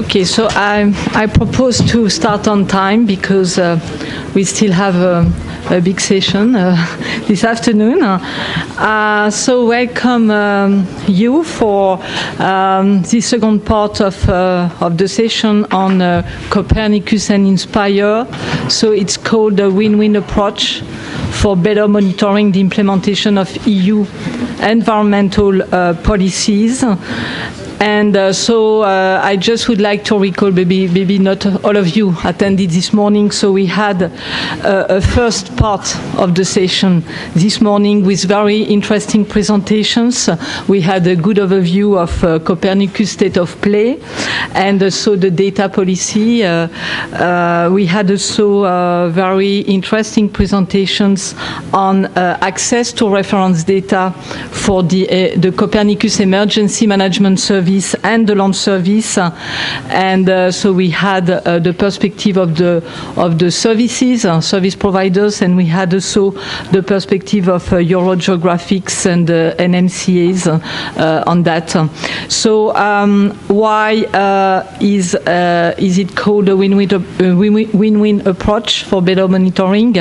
Okay, so I, I propose to start on time because uh, we still have a, a big session uh, this afternoon. Uh, so welcome um, you for um, the second part of, uh, of the session on uh, Copernicus and Inspire. So it's called the win-win approach for better monitoring the implementation of EU environmental uh, policies. And uh, so uh, I just would like to recall, maybe, maybe not all of you attended this morning, so we had uh, a first part of the session this morning with very interesting presentations. We had a good overview of uh, Copernicus state of play and also the data policy. Uh, uh, we had also very interesting presentations on access to reference data for the, the Copernicus Emergency Management Service service and the launch service. And uh, so we had uh, the perspective of the of the services, uh, service providers, and we had also the perspective of Eurogeographics and NMCAs on that. So um, why is is it called a win-win approach for better monitoring?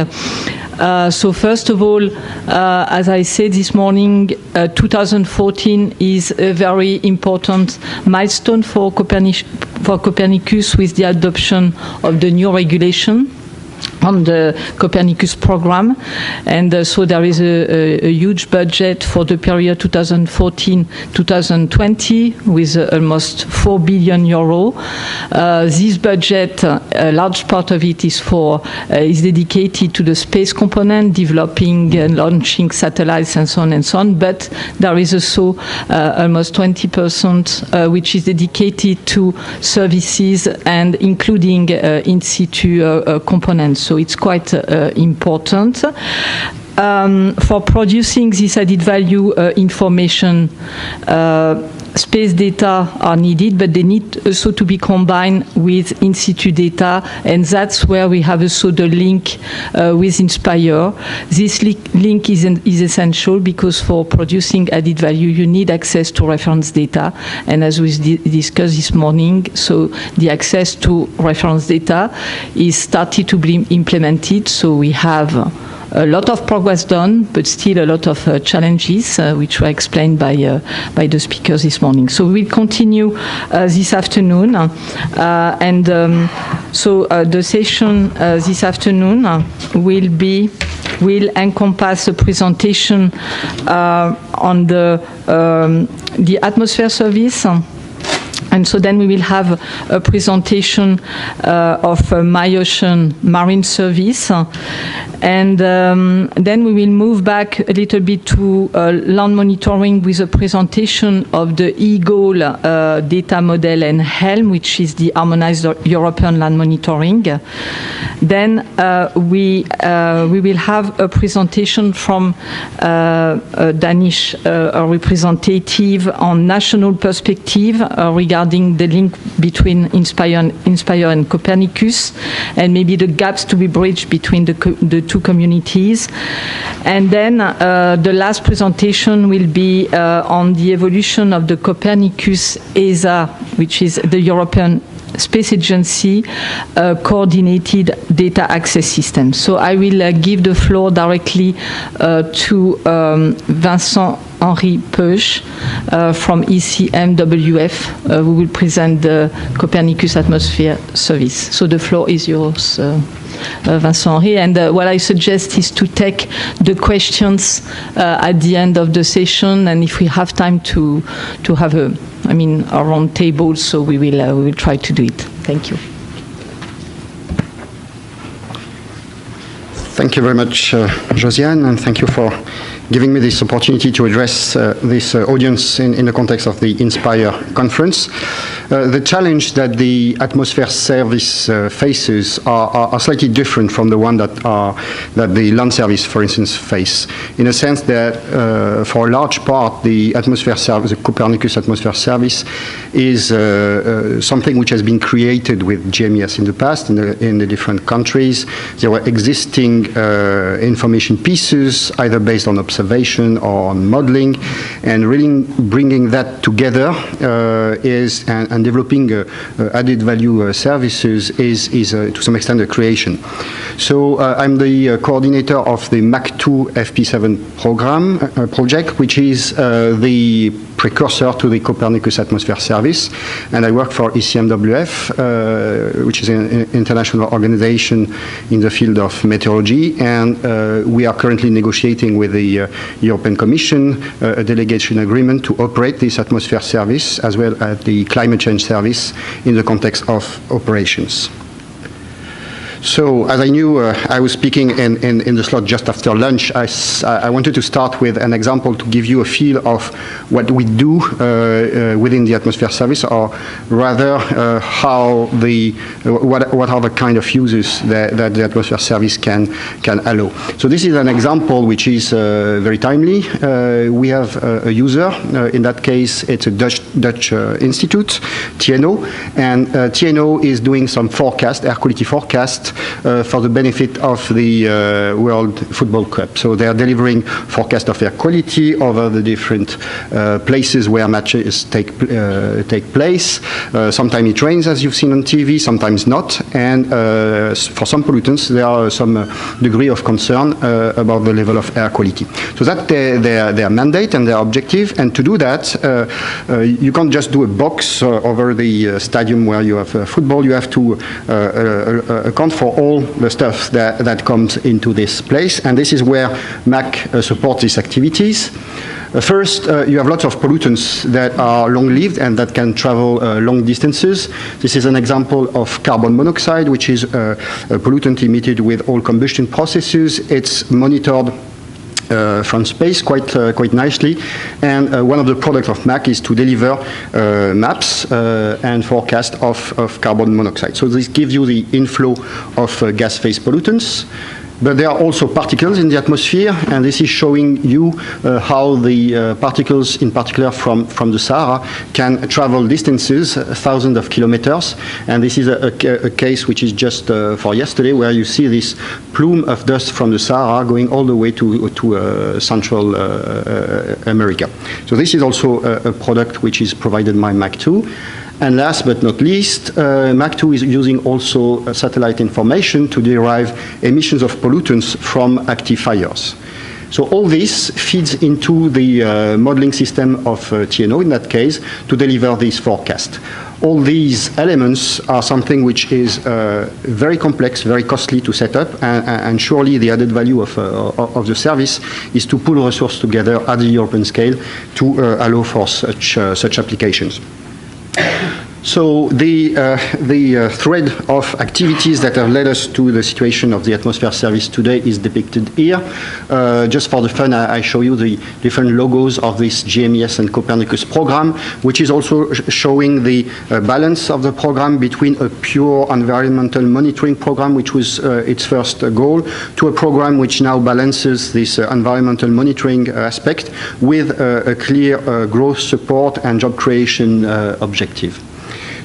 Uh, so first of all, uh, as I said this morning, uh, 2014 is a very important milestone for, for Copernicus with the adoption of the new regulation on the Copernicus program. And uh, so there is a, a, a, huge budget for the period 2014-2020 with uh, almost 4 billion euro. Uh, this budget, uh, a large part of it is for uh, is dedicated to the space component, developing and launching satellites and so on and so on. But there is also uh, almost 20% which is dedicated to services and including in situ components. So it's quite uh, important. Um, for producing this added value uh, information, uh, space data are needed, but they need also to be combined with in situ data, and that's where we have also the link uh, with Inspire. This li link is, is essential because for producing added value, you need access to reference data, and as we discussed this morning, so the access to reference data is started to be implemented, so we have a lot of progress done, but still a lot of uh, challenges, uh, which were explained by uh, by the speakers this morning. So we'll continue uh, this afternoon, uh, and um, so the session this afternoon will be will encompass a presentation on the um, the atmosphere service. And so then we will have a presentation uh, of uh, MyOcean Marine Service. And um, then we will move back a little bit to uh, land monitoring with a presentation of the EAGLE uh, data model and HELM, which is the harmonized European land monitoring. Then uh, we, uh, we will have a presentation from a Danish representative on national perspective regarding regarding the link between Inspire and, Inspire and Copernicus and maybe the gaps to be bridged between the, the two communities. And then uh, the last presentation will be uh, on the evolution of the Copernicus ESA, which is the European Space Agency uh, coordinated data access system. So I will uh, give the floor directly uh, to um, Vincent Henri Peuch uh, from ECMWF, uh, who will present the Copernicus Atmosphere Service. So the floor is yours. Uh, Vincent Henri. And uh, what I suggest is to take the questions uh, at the end of the session, and if we have time to to have a, I mean, a round table, so we will uh, we will try to do it. Thank you. Thank you very much, Josiane, and thank you for giving me this opportunity to address uh, this uh, audience in, in, the context of the Inspire conference. Uh, the challenge that the atmosphere service uh, faces are, are, are, slightly different from the one that, are, that the land service, for instance, face, in a sense that uh, for a large part, the atmosphere service, the Copernicus atmosphere service, is uh, something which has been created with GMES in the past in the, in the different countries. There were existing information pieces, either based on observations observation or on modeling, and really bringing that together uh, is and, and developing uh, uh, added value services is, is to some extent a creation. So I'm the coordinator of the MACC2 FP7 program project, which is the precursor to the Copernicus Atmosphere Service. And I work for ECMWF, uh, which is an international organization in the field of meteorology. And uh, we are currently negotiating with the uh, European Commission a delegation agreement to operate this atmosphere service as well as the climate change service in the context of operations. So, as I knew uh, I was speaking in, in, in, the slot just after lunch, I, I, wanted to start with an example to give you a feel of what we do uh, uh, within the atmosphere service, or rather uh, how the what, what are the kind of uses that, that, the atmosphere service can can allow. So this is an example which is uh, very timely. Uh, we have a user. in that case, it's a Dutch Dutch institute, TNO, and TNO is doing some forecast, air quality forecast uh, for the benefit of the uh, World Football Cup. So they are delivering forecast of air quality over the different uh, places where matches take take place. sometimes it rains, as you've seen on TV, sometimes not. And uh, for some pollutants, there are some uh, degree of concern uh, about the level of air quality. So that's their, their, their mandate and their objective. And to do that, you can't just do a box over the stadium where you have football. You have to account for all the stuff that, that comes into this place. And this is where MACC uh, supports these activities. First, uh, you have lots of pollutants that are long-lived and that can travel uh, long distances. This is an example of carbon monoxide, which is uh, a pollutant emitted with all combustion processes. It's monitored uh, from space quite uh, quite nicely. And uh, one of the products of MACC is to deliver maps and forecast of, of carbon monoxide. So this gives you the inflow of gas phase pollutants. But there are also particles in the atmosphere, and this is showing you uh, how the uh, particles, in particular from, from the Sahara, can travel distances, uh, thousands of kilometers. And this is a, a, a case which is just uh, for yesterday, where you see this plume of dust from the Sahara going all the way to, to uh, Central uh, America. So this is also a, a product which is provided by MACC2. And last but not least, uh, MACC2 is using also uh, satellite information to derive emissions of pollutants from active fires. So all this feeds into the uh, modeling system of uh, TNO in that case to deliver this forecast. All these elements are something which is uh, very complex, very costly to set up, and, and surely the added value of, uh, of the service is to pull resources together at the European scale to allow for such, such applications. Thank you. So the, uh, the uh, thread of activities that have led us to the situation of the atmosphere service today is depicted here. Uh, just for the fun, I, I, show you the different logos of this GMES and Copernicus program, which is also sh showing the uh, balance of the program between a pure environmental monitoring program, which was uh, its first goal, to a program which now balances this uh, environmental monitoring aspect with a clear growth support and job creation objective.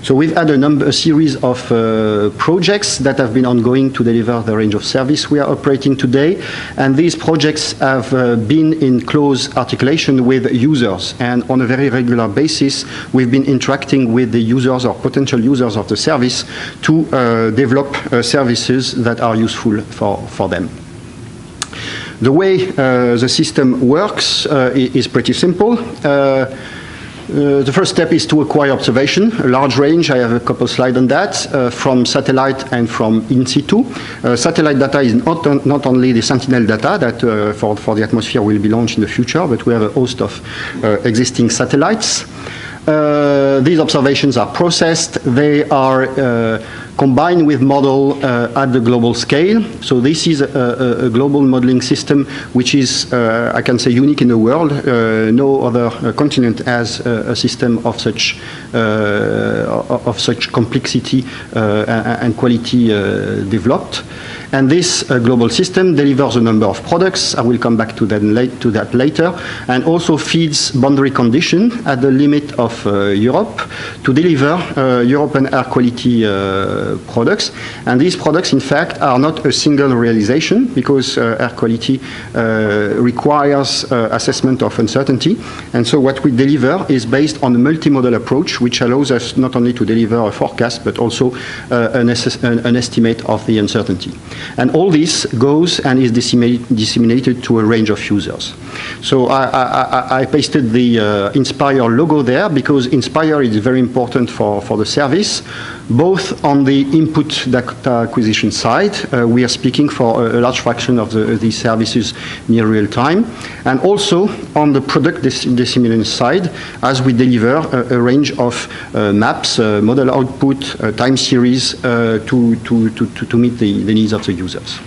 So we've had a, number, a series of uh, projects that have been ongoing to deliver the range of service we are operating today. And these projects have uh, been in close articulation with users. And on a very regular basis, we've been interacting with the users or potential users of the service to uh, develop uh, services that are useful for, for them. The way uh, the system works uh, is pretty simple. Uh, the first step is to acquire observation, a large range. I have a couple slides on that, uh, from satellite and from in situ. Uh, satellite data is not, on, not only the Sentinel data that uh, for, for the atmosphere will be launched in the future, but we have a host of uh, existing satellites. These observations are processed. They are combined with model uh, at the global scale. So this is a, a, global modeling system which is, uh, I can say, unique in the world. Uh, no other continent has a system of such of such complexity and quality developed. And this uh, global system delivers a number of products. I will come back to that, to that later. And also feeds boundary condition at the limit of uh, Europe to deliver uh, European air quality uh, products. And these products, in fact, are not a single realization because uh, air quality uh, requires assessment of uncertainty. And so what we deliver is based on a multimodal approach, which allows us not only to deliver a forecast, but also an, an, estimate of the uncertainty. And all this goes and is disseminated to a range of users. So I, I, I pasted the uh, Inspire logo there because Inspire is very important for, for the service, both on the input data acquisition side, uh, we are speaking for a, a large fraction of the, services near real time, and also on the product dissemination side, as we deliver a, a range of uh, maps, uh, model output, uh, time series uh, to, to, to, to meet the, the needs of the users.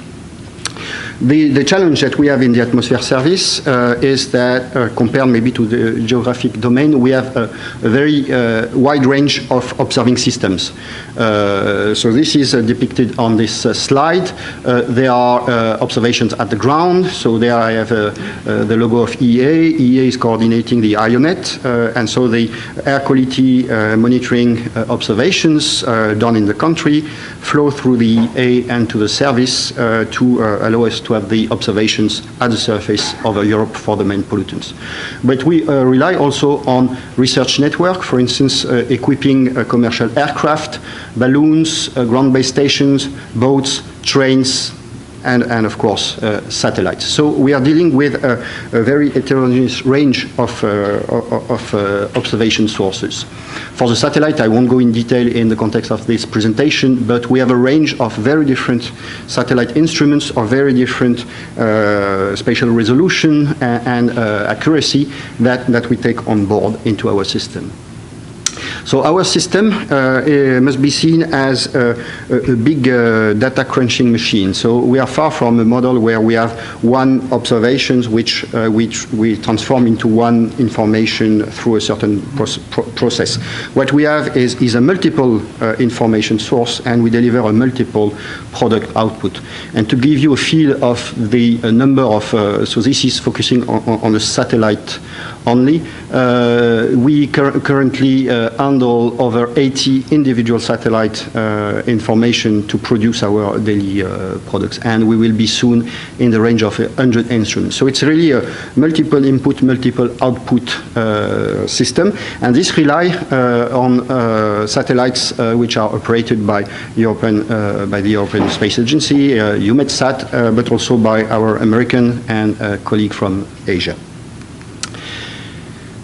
The, the challenge that we have in the atmosphere service uh, is that, uh, compared maybe to the geographic domain, we have a, a very uh, wide range of observing systems. Uh, so this is uh, depicted on this uh, slide. there are observations at the ground. So there I have the logo of EEA. EEA is coordinating the EIONET, and so the air quality monitoring observations done in the country flow through the EEA and to the service to allow us to have the observations at the surface of Europe for the main pollutants. But we uh, rely also on research network, for instance, uh, equipping commercial aircraft, balloons, uh, ground-based stations, boats, trains, and, and, of course uh, satellites. So we are dealing with a, a very heterogeneous range of, uh, of uh, observation sources. For the satellite, I won't go in detail in the context of this presentation, but we have a range of very different satellite instruments or very different spatial resolution and, and accuracy that, that we take on board into our system. So our system uh, eh, must be seen as a, a big uh, data crunching machine. So we are far from a model where we have one observations which, uh, which we transform into one information through a certain process. What we have is, is a multiple information source and we deliver a multiple product output. And to give you a feel of the number of, so this is focusing on, on a satellite only. Uh, we cur currently uh, handle over 80 individual satellite uh, information to produce our daily uh, products, and we will be soon in the range of 100 instruments. So it's really a multiple input, multiple output uh, system, and this rely uh, on satellites which are operated by European by the European Space Agency, EUMETSAT, but also by our American and colleague from Asia.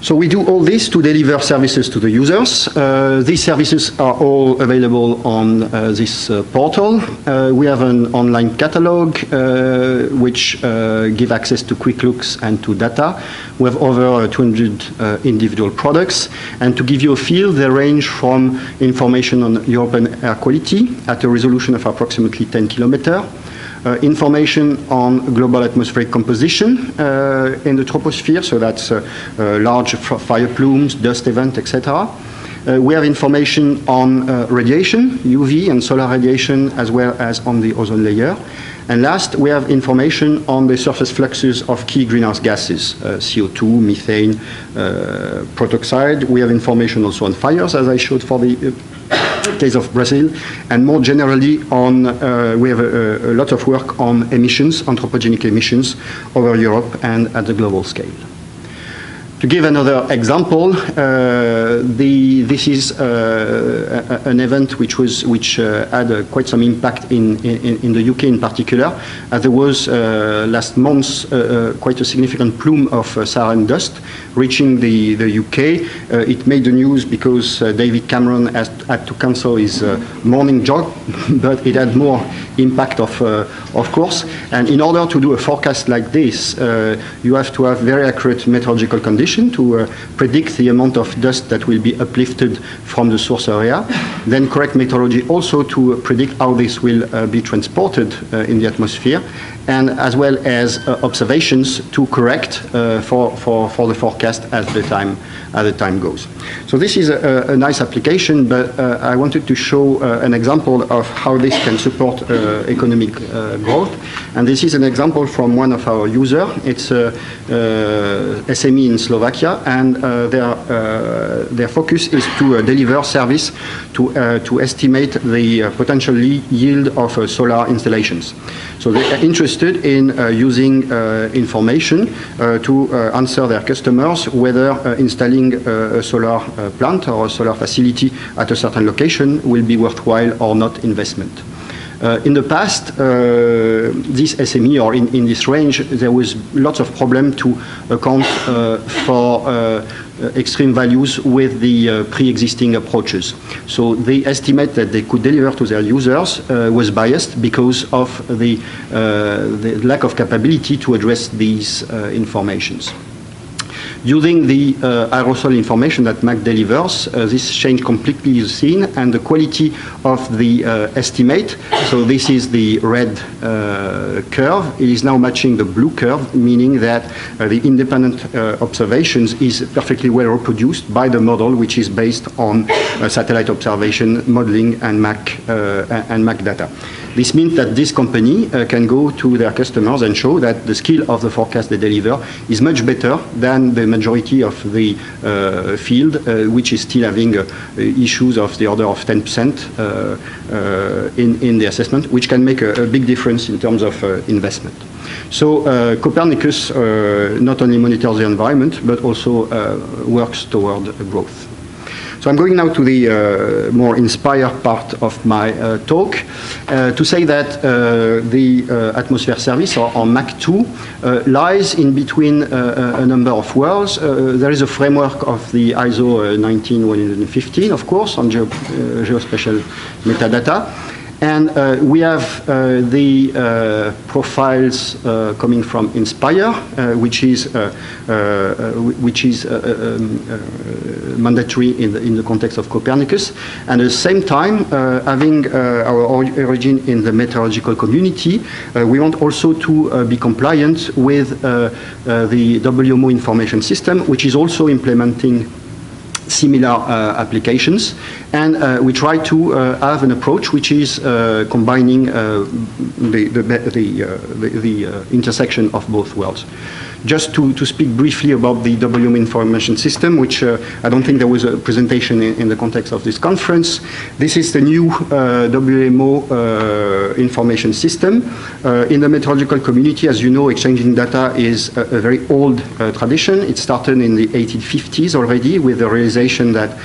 So we do all this to deliver services to the users. Uh, these services are all available on uh, this uh, portal. Uh, we have an online catalog uh, which uh, give access to quick looks and to data. We have over 200 individual products. And to give you a feel, they range from information on European air quality at a resolution of approximately 10 kilometers uh, information on global atmospheric composition uh, in the troposphere, so that's uh, large fire plumes, dust event, etc. Uh, we have information on uh, radiation, UV and solar radiation, as well as on the ozone layer. And last, we have information on the surface fluxes of key greenhouse gases, uh, CO2, methane, protoxide. We have information also on fires, as I showed for the case of Brazil, and more generally on, uh, we have a, a, lot of work on emissions, anthropogenic emissions over Europe and at the global scale. To give another example, uh, the, this is uh, an event which was which uh, had uh, quite some impact in, in, in, the UK in particular. there was uh, last month uh, quite a significant plume of Saharan dust reaching the, the UK. it made the news because David Cameron has, had to cancel his morning jog, but it had more impact of, of course. And in order to do a forecast like this, you have to have very accurate meteorological conditions solution to uh, predict the amount of dust that will be uplifted from the source area. Then correct methodology also to predict how this will uh, be transported uh, in the atmosphere and as well as uh, observations to correct uh, for, for, for the forecast as the time, as the time goes. So this is a, a nice application, but uh, I wanted to show uh, an example of how this can support uh, economic uh, growth. And this is an example from one of our users. It's a SME in Slovakia, and their, their focus is to deliver service to, to estimate the potential yield of solar installations. So they are interested in uh, using uh, information uh, to answer their customers whether installing a solar plant or a solar facility at a certain location will be worthwhile or not investment. Uh, in the past, uh, this SME or in, in, this range, there was lots of problem to account uh, for extreme values with the pre-existing approaches. So the estimate that they could deliver to their users was biased because of the, the, lack of capability to address these informations. Using the uh, aerosol information that MACC delivers, uh, this change completely is seen, and the quality of the uh, estimate, so this is the red curve, it is now matching the blue curve, meaning that the independent observations is perfectly well reproduced by the model, which is based on satellite observation, modeling, and MACC, and MACC data. This means that this company uh, can go to their customers and show that the skill of the forecast they deliver is much better than the majority of the uh, field, uh, which is still having uh, issues of the order of 10% uh, uh, in, in the assessment, which can make a, a big difference in terms of investment. So Copernicus not only monitors the environment, but also works toward growth. So I'm going now to the uh, more inspired part of my uh, talk uh, to say that the atmosphere service, or, or MACC2, uh, lies in between a number of worlds. there is a framework of the ISO 19115, of course, on geo geospatial metadata. And uh, we have uh, the uh, profiles uh, coming from Inspire, uh, which is uh, which is um, mandatory in the, in the context of Copernicus. And at the same time, having our origin in the meteorological community, we want also to be compliant with the WMO information system, which is also implementing similar uh, applications. And uh, we try to uh, have an approach which is combining the, the, the, the intersection of both worlds. Just to, to speak briefly about the WM information system, which uh, I don't think there was a presentation in, in, the context of this conference. This is the new uh, WMO uh, information system. Uh, in the meteorological community, as you know, exchanging data is a, a very old uh, tradition. It started in the 1850s already with the realization that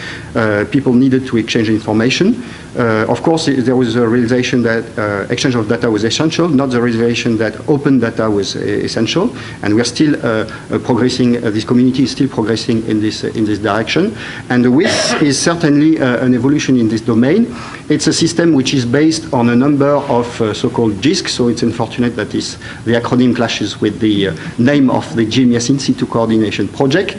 people needed to exchange information. Uh, of course, there was a realization that uh, exchange of data was essential, not the realization that open data was uh, essential. And we're still uh, uh, progressing, this community is still progressing in this, in this direction. And the WIS is certainly an evolution in this domain. It's a system which is based on a number of so-called GISCs, so it's unfortunate that this, the acronym clashes with the name of the GMES in situ coordination project.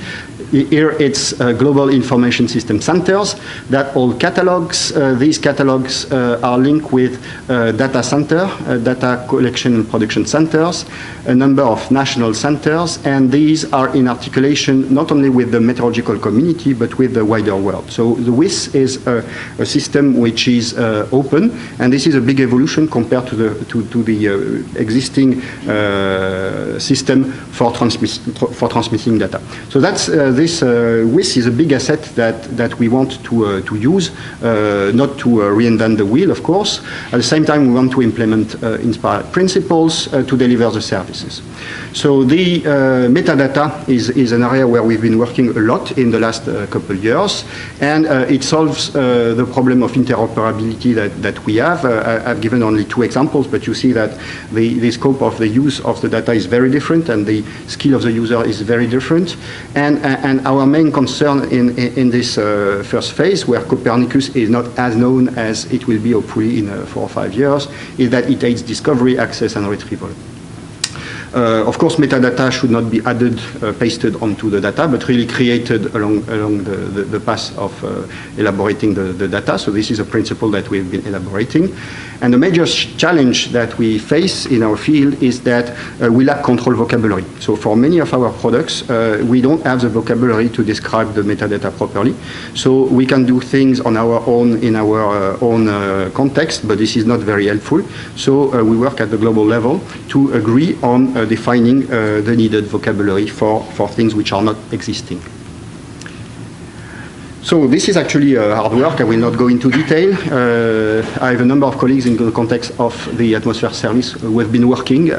Here it's uh, global information system centers that all catalogs. Uh, these catalogs uh, are linked with uh, data center, uh, data collection and production centers, a number of national centers, and these are in articulation not only with the meteorological community but with the wider world. So the WIS is a, a system which is uh, open, and this is a big evolution compared to the to, to the existing system for, transmit, for transmitting data. So that's this uh, WIS is a big asset that, that we want to, uh, to use, uh, not to uh, reinvent the wheel, of course. At the same time, we want to implement uh, inspired principles uh, to deliver the services. So the metadata is, is an area where we've been working a lot in the last couple of years, and it solves the problem of interoperability that, that we have. I've given only two examples, but you see that the, the scope of the use of the data is very different and the skill of the user is very different. And, and our main concern in, in, in this uh, first phase, where Copernicus is not as known as it will be hopefully in uh, four or five years, is that it aids discovery, access, and retrieval. Uh, of course, metadata should not be added, uh, pasted onto the data, but really created along, along the, the, the path of uh, elaborating the, the data. So this is a principle that we've been elaborating. And the major challenge that we face in our field is that uh, we lack control vocabulary. So for many of our products, uh, we don't have the vocabulary to describe the metadata properly. So we can do things on our own in our uh, own context, but this is not very helpful. So we work at the global level to agree on defining uh, the needed vocabulary for, for things which are not existing. So this is actually uh, hard work. I will not go into detail. Uh, I have a number of colleagues in the context of the Atmosphere service who have been working, uh,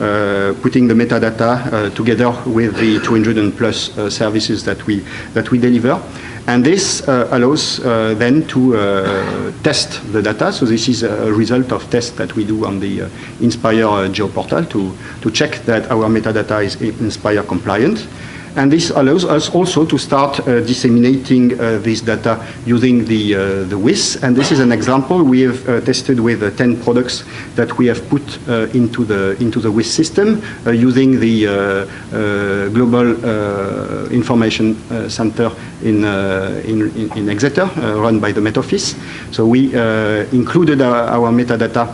uh putting the metadata together with the 200 plus services that we that we deliver. And this uh, allows uh, then to uh, test the data. So this is a result of tests that we do on the Inspire geoportal to, to check that our metadata is Inspire compliant. And this allows us also to start uh, disseminating uh, this data using the, uh, the WIS. And this is an example we have uh, tested with uh, 10 products that we have put uh, into, the, into the WIS system using the Global Information Center in, in, in, Exeter, run by the Met Office. So we included our, our metadata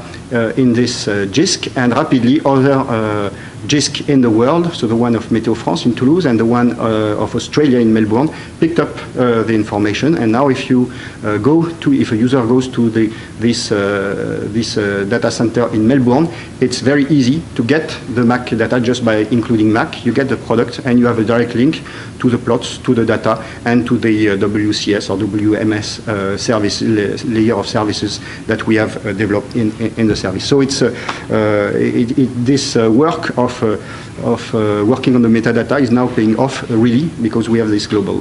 in this GISC and rapidly other GISC in the world, so the one of Meteo France in Toulouse and the one uh, of Australia in Melbourne, picked up uh, the information. And now, if you uh, go to, if a user goes to the, this uh, this uh, data center in Melbourne, it's very easy to get the MACC data just by including MACC. You get the product, and you have a direct link to the plots, to the data, and to the uh, WCS or WMS service layer of services that we have developed in, in, the service. So it's it, it, this work of of, uh, of uh, working on the metadata is now paying off uh, really because we have this global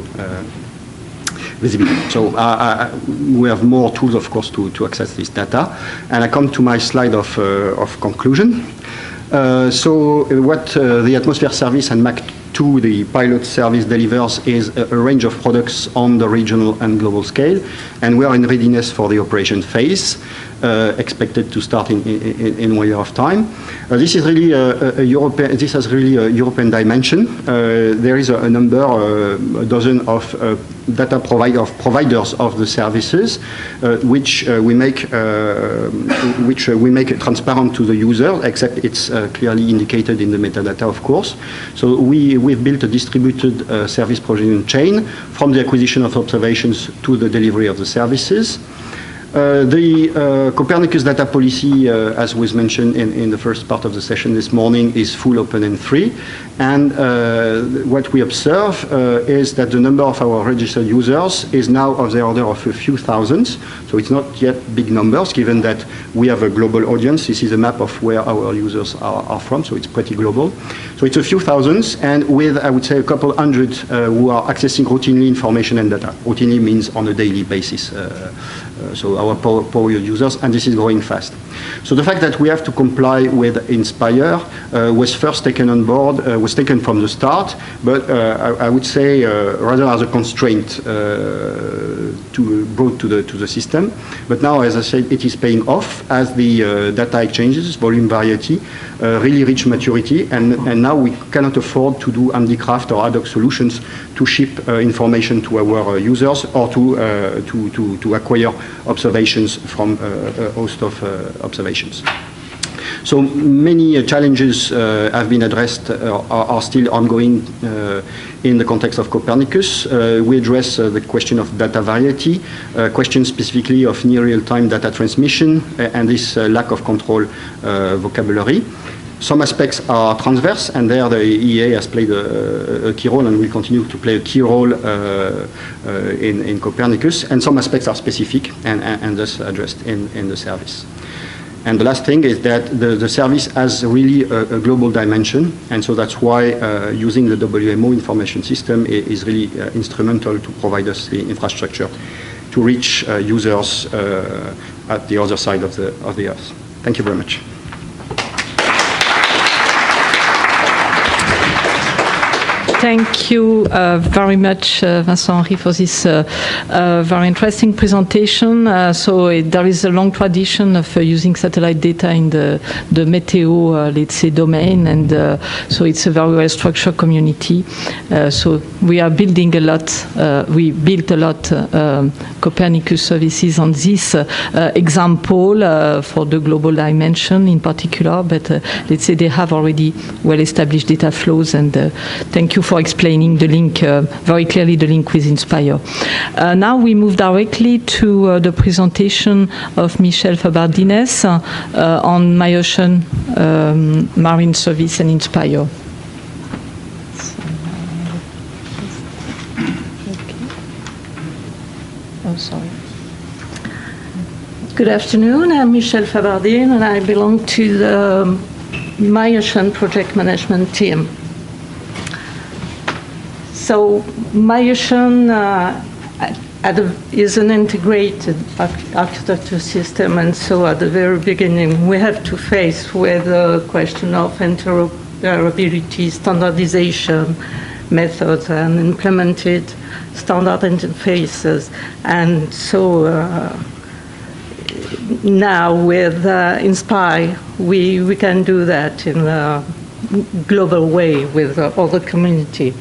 visibility. So uh, we have more tools, of course, to, to access this data. And I come to my slide of, uh, of conclusion. Uh, so what the Atmosphere Service and MACC 2, the pilot service delivers is a, a, range of products on the regional and global scale. And we are in readiness for the operation phase. Uh, expected to start in, in, in, one year of time. Uh, this is really uh, a, a, European. This has really a European dimension. Uh, there is a, a number, uh, a dozen of uh, data provider of providers of the services, which we make, which we make transparent to the user, except it's clearly indicated in the metadata, of course. So we we've built a distributed service provision chain from the acquisition of observations to the delivery of the services. Uh, the uh, Copernicus data policy, uh, as was mentioned in, in, the first part of the session this morning, is full, open, and free. And uh, what we observe uh, is that the number of our registered users is now of the order of a few thousands. So it's not yet big numbers, given that we have a global audience. This is a map of where our users are, are from, so it's pretty global. So it's a few thousands, and with, I would say, a couple hundred who are accessing routinely information and data. Routinely means on a daily basis. So our power, power users, and this is growing fast. So the fact that we have to comply with Inspire uh, was first taken on board, uh, was taken from the start, but uh, I, I, would say uh, rather as a constraint uh, to, brought to the, to the system. But now, as I said, it is paying off as the uh, data exchanges, volume variety, really reach maturity, and, and now we cannot afford to do handicraft or ad hoc solutions to ship information to our users or to, to, to, to acquire observations from a host of observations. So many uh, challenges uh, have been addressed, uh, are, are, still ongoing in the context of Copernicus. we address the question of data variety, questions specifically of near real-time data transmission, and this lack of control vocabulary. Some aspects are transverse, and there the EEA has played a, a key role and will continue to play a key role uh, uh, in, in, Copernicus. And some aspects are specific and, and, and thus addressed in, in the service. And the last thing is that the, the service has really a, a, global dimension, and so that's why uh, using the WMO information system is, really uh, instrumental to provide us the infrastructure to reach uh, users uh, at the other side of the, of the earth. Thank you very much. Thank you uh, very much, uh, Vincent Henri, for this uh, uh, very interesting presentation. Uh, so it, there is a long tradition of uh, using satellite data in the, the meteo, let's say, domain, and so it's a very well-structured community. So we are building a lot. We built a lot um, Copernicus services on this example for the global dimension in particular, but let's say they have already well-established data flows, and thank you for explaining the link uh, very clearly, the link with Inspire. Uh, now we move directly to uh, the presentation of Michèle Fabardines on MyOcean um, Marine Service and Inspire. Oh, sorry. Good afternoon. I'm Michèle Fabardine, and I belong to the MyOcean project management team. So MyOcean uh, is an integrated architecture system, and so at the very beginning, we have to face with the question of interoperability, standardization methods, and implemented standard interfaces. And so uh, now with uh, Inspire, we, we can do that in a global way with uh, all the community.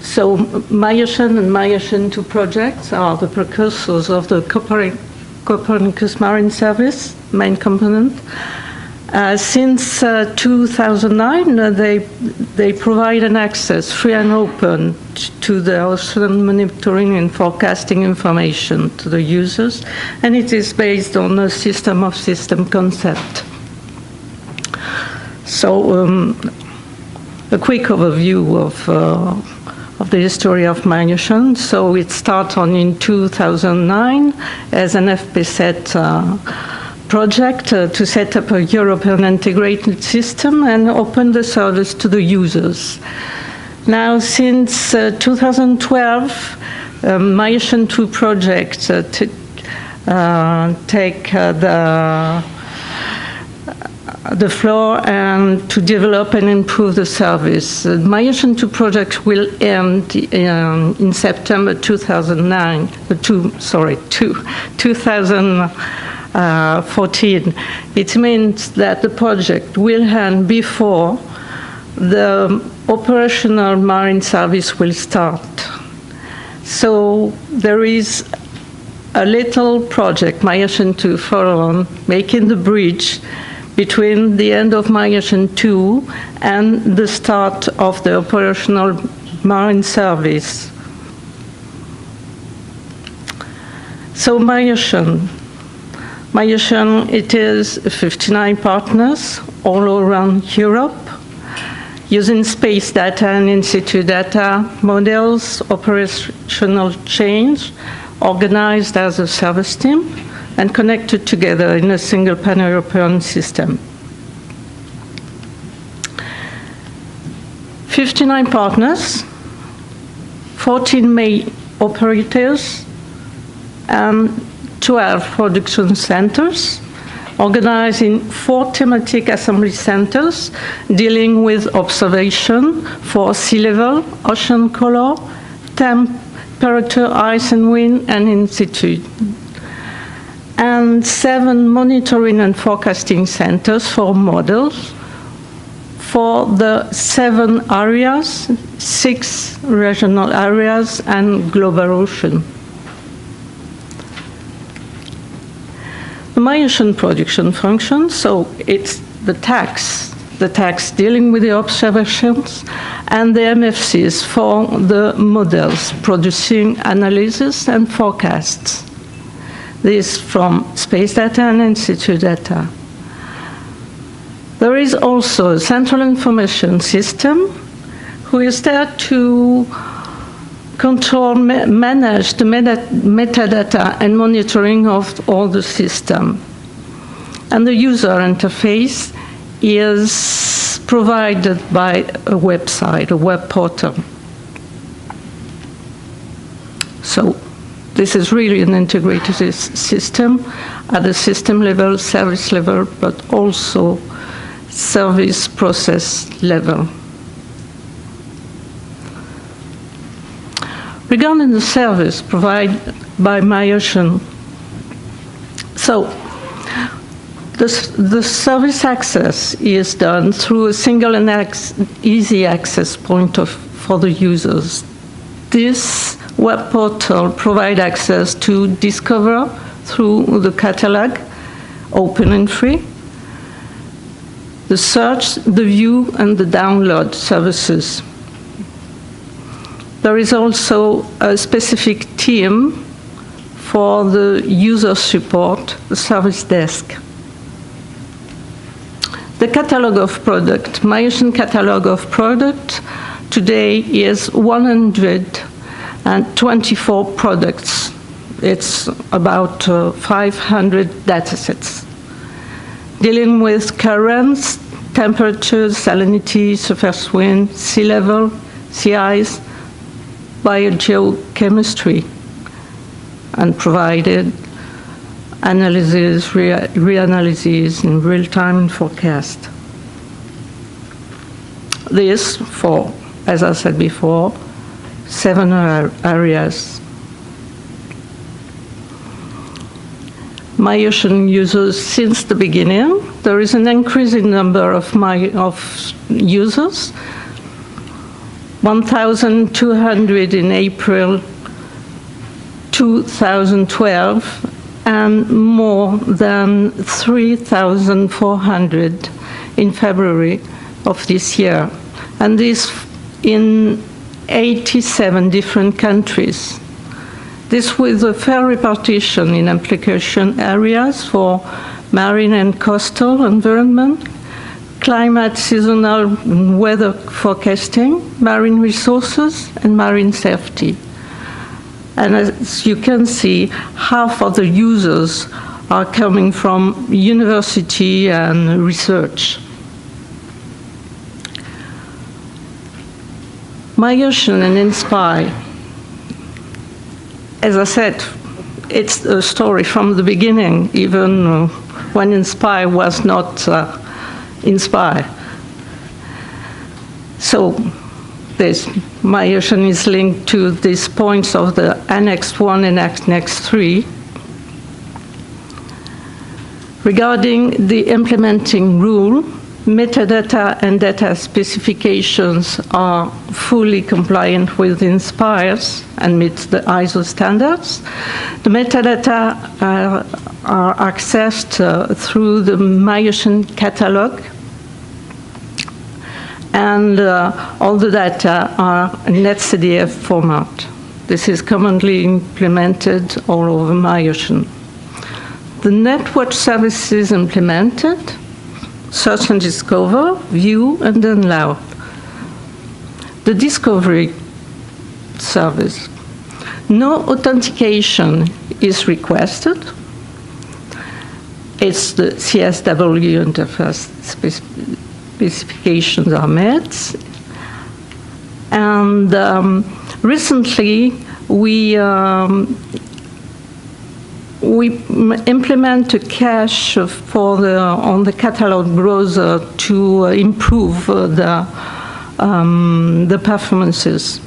So MyOcean and MyOcean 2 projects are the precursors of the Copernic- Copernicus Marine Service main component. Uh, since uh, 2009, uh, they, they provide an access, free and open, to the ocean monitoring and forecasting information to the users, and it is based on a system of system concept. So, um, a quick overview of, uh, of the history of MyOcean. So it started on in 2009 as an FP7 uh, project uh, to set up a European integrated system and open the service to the users. Now, since uh, 2012, um, MyOcean 2 project uh, uh, take uh, the the floor and to develop and improve the service. Uh, MyOcean 2 project will end um, in September 2009, uh, two, sorry, two, 2014. It means that the project will end before the operational marine service will start. So there is a little project, MyOcean 2 follow on, making the bridge between the end of MyOcean 2 and the start of the operational marine service. So MyOcean, MyOcean, it is 59 partners all around Europe using space data and in situ data models, operational change, organized as a service team, and connected together in a single pan-European system. 59 partners, 14 main operators, and 12 production centers, organized in four thematic assembly centers dealing with observation for sea level, ocean color, temperature, ice and wind, and in and seven monitoring and forecasting centers for models for the seven areas, six regional areas, and global ocean. The MyOcean production function, so it's the TACs, the TACs dealing with the observations, and the MFCs for the models producing analysis and forecasts this from space data and in situ data. There is also a central information system who is there to control, ma- manage the meta- metadata and monitoring of all the system. And the user interface is provided by a website, a web portal. So this is really an integrated system at the system level, service level, but also service process level. Regarding the service provided by MyOcean, so the, the service access is done through a single and easy access point of, for the users. This web portal provide access to discover through the catalog, open and free, the search, the view, and the download services. There is also a specific team for the user support, the service desk. The catalog of product, MyOcean catalog of product, today is 124 products. It's about uh, 500 datasets dealing with currents, temperatures, salinity, surface wind, sea level, sea ice, biogeochemistry, and provided analysis, re reanalysis in real time forecast. This for, as I said before, seven areas. MyOcean users since the beginning. There is an increasing number of my of users. 1,200 in April 2012 and more than 3,400 in February of this year. And this in 87 different countries. This with a fair repartition in application areas for marine and coastal environment, climate, seasonal weather forecasting, marine resources, and marine safety. And as you can see, half of the users are coming from university and research. MyOcean and Inspire as I said, it's a story from the beginning, even uh, when Inspire was not uh, Inspire. So this MyOcean is linked to these points of the Annex 1 and Annex 3. Regarding the implementing rule, metadata and data specifications are fully compliant with INSPIRES and meet the ISO standards. The metadata are, are accessed uh, through the MyOcean catalog and uh, all the data are in NetCDF format. This is commonly implemented all over MyOcean. The network services implemented search and discover, view, and download. The discovery service. No authentication is requested. It's the CSW interface specifications are met. And um, recently, we um, we implement a cache for the, on the catalog browser to improve the, um, the performances.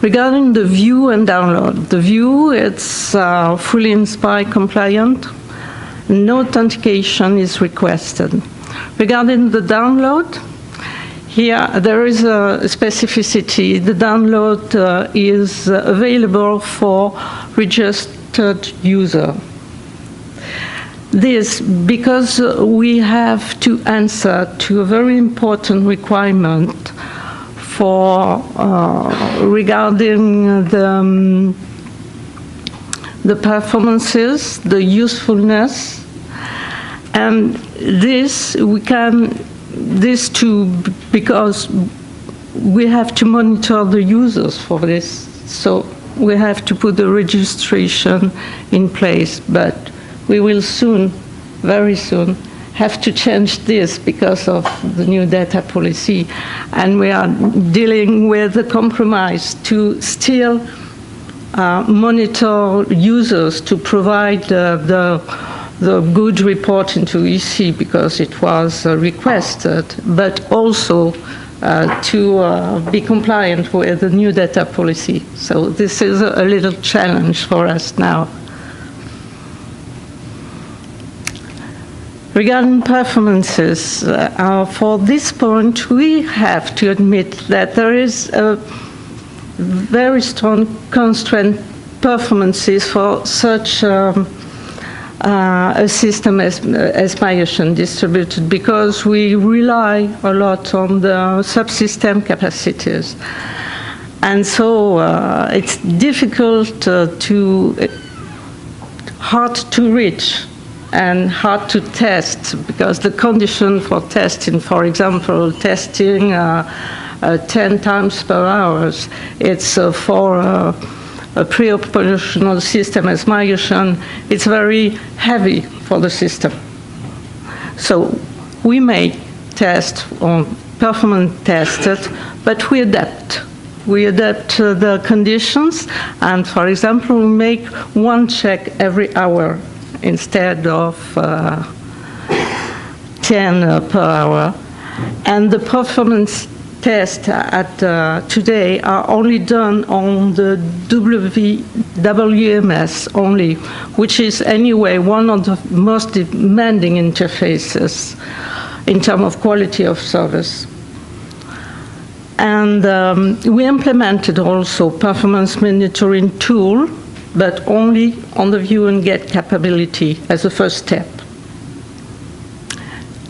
Regarding the view and download, the view it's uh, fully Inspire compliant. No authentication is requested. Regarding the download, here, there is a specificity. The download uh, is available for registered user. This because we have to answer to a very important requirement for uh, regarding the, um, the performances, the usefulness, and this we can this too because we have to monitor the users for this. So we have to put the registration in place, but we will soon, very soon, have to change this because of the new data policy. And we are dealing with a compromise to still uh, monitor users to provide uh, the the good report into EC because it was uh, requested, but also uh, to uh, be compliant with the new data policy. So this is a, little challenge for us now. Regarding performances, uh, uh, for this point, we have to admit that there is a very strong constraint performances for such um, uh, a system as, as MyOcean distributed because we rely a lot on the subsystem capacities. And so uh, it's difficult uh, to, hard to reach and hard to test because the condition for testing, for example, testing uh, uh, 10 times per hour, it's uh, for a pre-operational system as MyOcean, it's very heavy for the system. So we may test or performance test it, but we adapt. We adapt to the conditions, and for example, we make one check every hour instead of uh, 10 per hour. And the performance tests at uh, today are only done on the WMS only, which is anyway one of the most demanding interfaces in terms of quality of service. And um, we implemented also performance monitoring tool, but only on the view and get capability as a first step.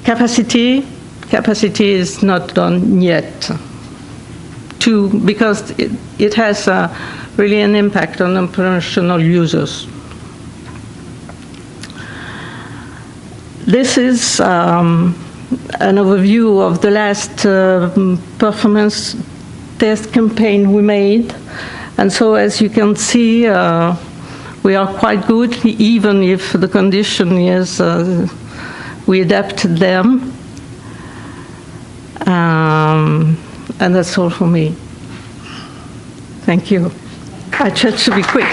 Capacity capacity is not done yet. To, because it, it has uh, really an impact on operational users. This is um, an overview of the last uh, performance test campaign we made. And so as you can see, uh, we are quite good, even if the condition is uh, we adapted them. Um, and that's all for me. Thank you. I tried to be quick.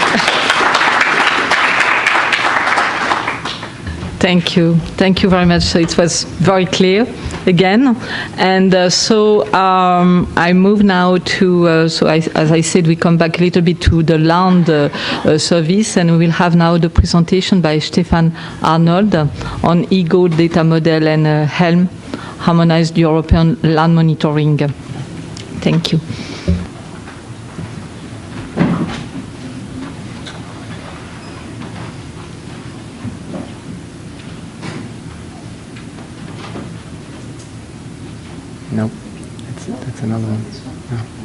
Thank you. Thank you very much. So it was very clear again. And uh, so um, I move now to, uh, so I, as I said, we come back a little bit to the land uh, uh service, and we will have now the presentation by Stephan Arnold on EAGLE data model and uh, Helm harmonized European land monitoring. Thank you. Nope, that's, that's another one. No.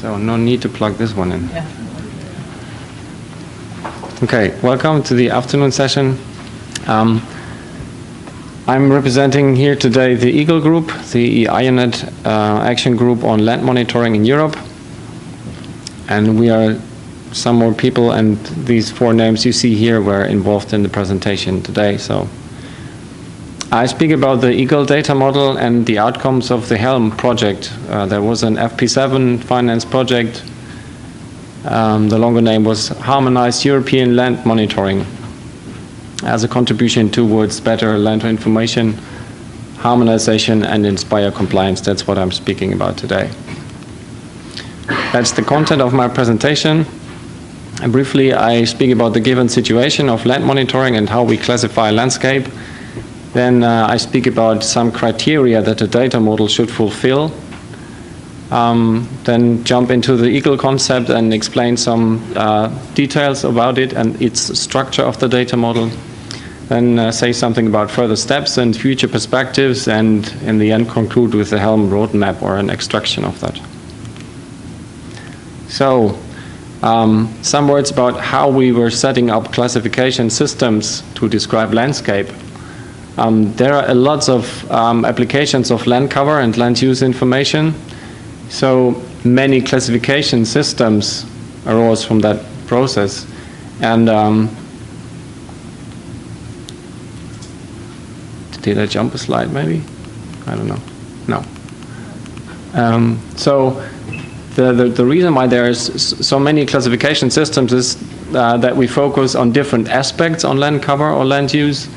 So no need to plug this one in. Yeah. Okay, welcome to the afternoon session. Um, I'm representing here today the EAGLE Group, the EIONET uh, action group on land monitoring in Europe. And we are some more people, and these four names you see here were involved in the presentation today. So I speak about the Eagle data model and the outcomes of the Helm project. Uh, there was an FP7 finance project. Um, the longer name was Harmonized European Land Monitoring as a contribution towards better land information, harmonization, and Inspire compliance. That's what I'm speaking about today. That's the content of my presentation. And briefly, I speak about the given situation of land monitoring and how we classify landscape. Then uh, I speak about some criteria that a data model should fulfill. Um, then jump into the Eagle concept and explain some uh, details about it and its structure of the data model. Then uh, say something about further steps and future perspectives, and in the end conclude with the Helm roadmap or an extraction of that. So, um, some words about how we were setting up classification systems to describe landscape. Um, there are a lots of um, applications of land cover and land use information. So many classification systems arose from that process. And um, did I jump a slide maybe? I don't know. No. Um, so the, the, the, reason why there is so many classification systems is uh, that we focus on different aspects on land cover or land use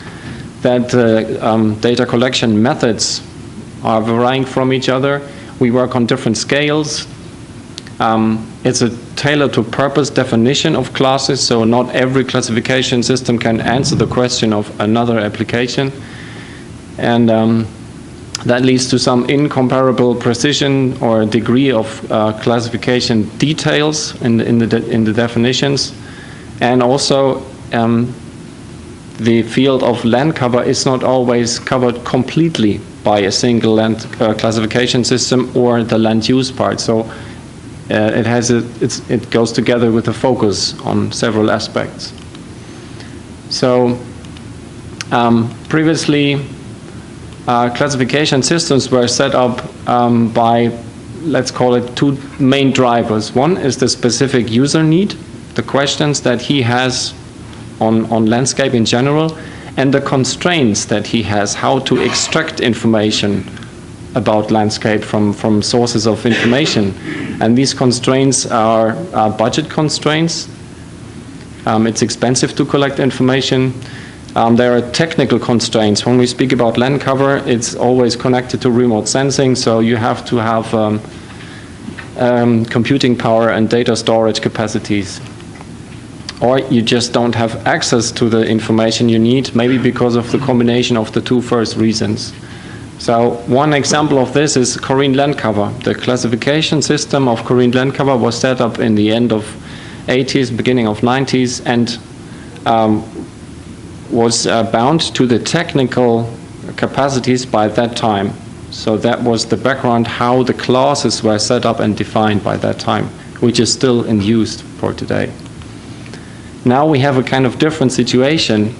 that uh, um, data collection methods are varying from each other. We work on different scales. Um, it's a tailored to purpose definition of classes, so not every classification system can answer the question of another application. And um, that leads to some incomparable precision or degree of uh, classification details in the, in the, in the definitions. And also, um, the field of land cover is not always covered completely by a single land uh, classification system or the land use part. So uh, it has a, it goes together with a focus on several aspects. So um, previously, uh, classification systems were set up um, by, let's call it, two main drivers. One is the specific user need, the questions that he has on, on landscape in general and the constraints that he has, how to extract information about landscape from, from sources of information. And these constraints are, are budget constraints. Um, it's expensive to collect information. Um, there are technical constraints. When we speak about land cover, it's always connected to remote sensing, so you have to have um, um computing power and data storage capacities or you just don't have access to the information you need, maybe because of the combination of the two first reasons. So one example of this is CORINE land cover. The classification system of CORINE land cover was set up in the end of 80s, beginning of 90s, and um, was uh, bound to the technical capacities by that time. So that was the background how the classes were set up and defined by that time, which is still in use for today. Now we have a kind of different situation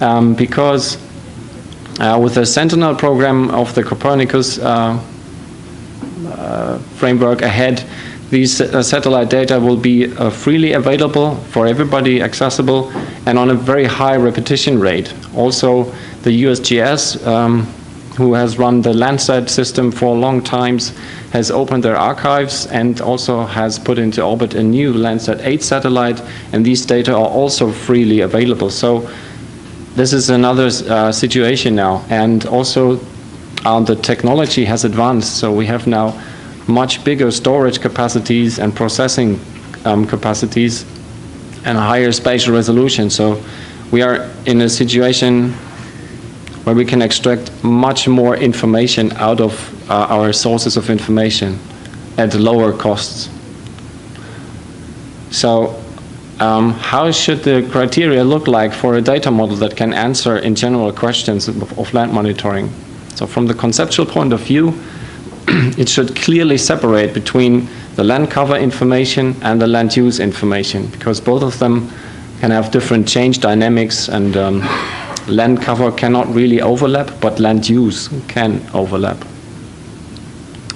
um, because uh, with the Sentinel program of the Copernicus uh, uh, framework ahead, these uh, satellite data will be uh, freely available for everybody accessible and on a very high repetition rate. Also, the USGS um, who has run the Landsat system for long times, has opened their archives and also has put into orbit a new Landsat 8 satellite, and these data are also freely available. So this is another uh, situation now, and also uh, the technology has advanced, so we have now much bigger storage capacities and processing um, capacities and a higher spatial resolution. So we are in a situation where we can extract much more information out of uh, our sources of information at lower costs. So um, how should the criteria look like for a data model that can answer in general questions of, of land monitoring? So from the conceptual point of view, it should clearly separate between the land cover information and the land use information because both of them can have different change dynamics and um, land cover cannot really overlap, but land use can overlap.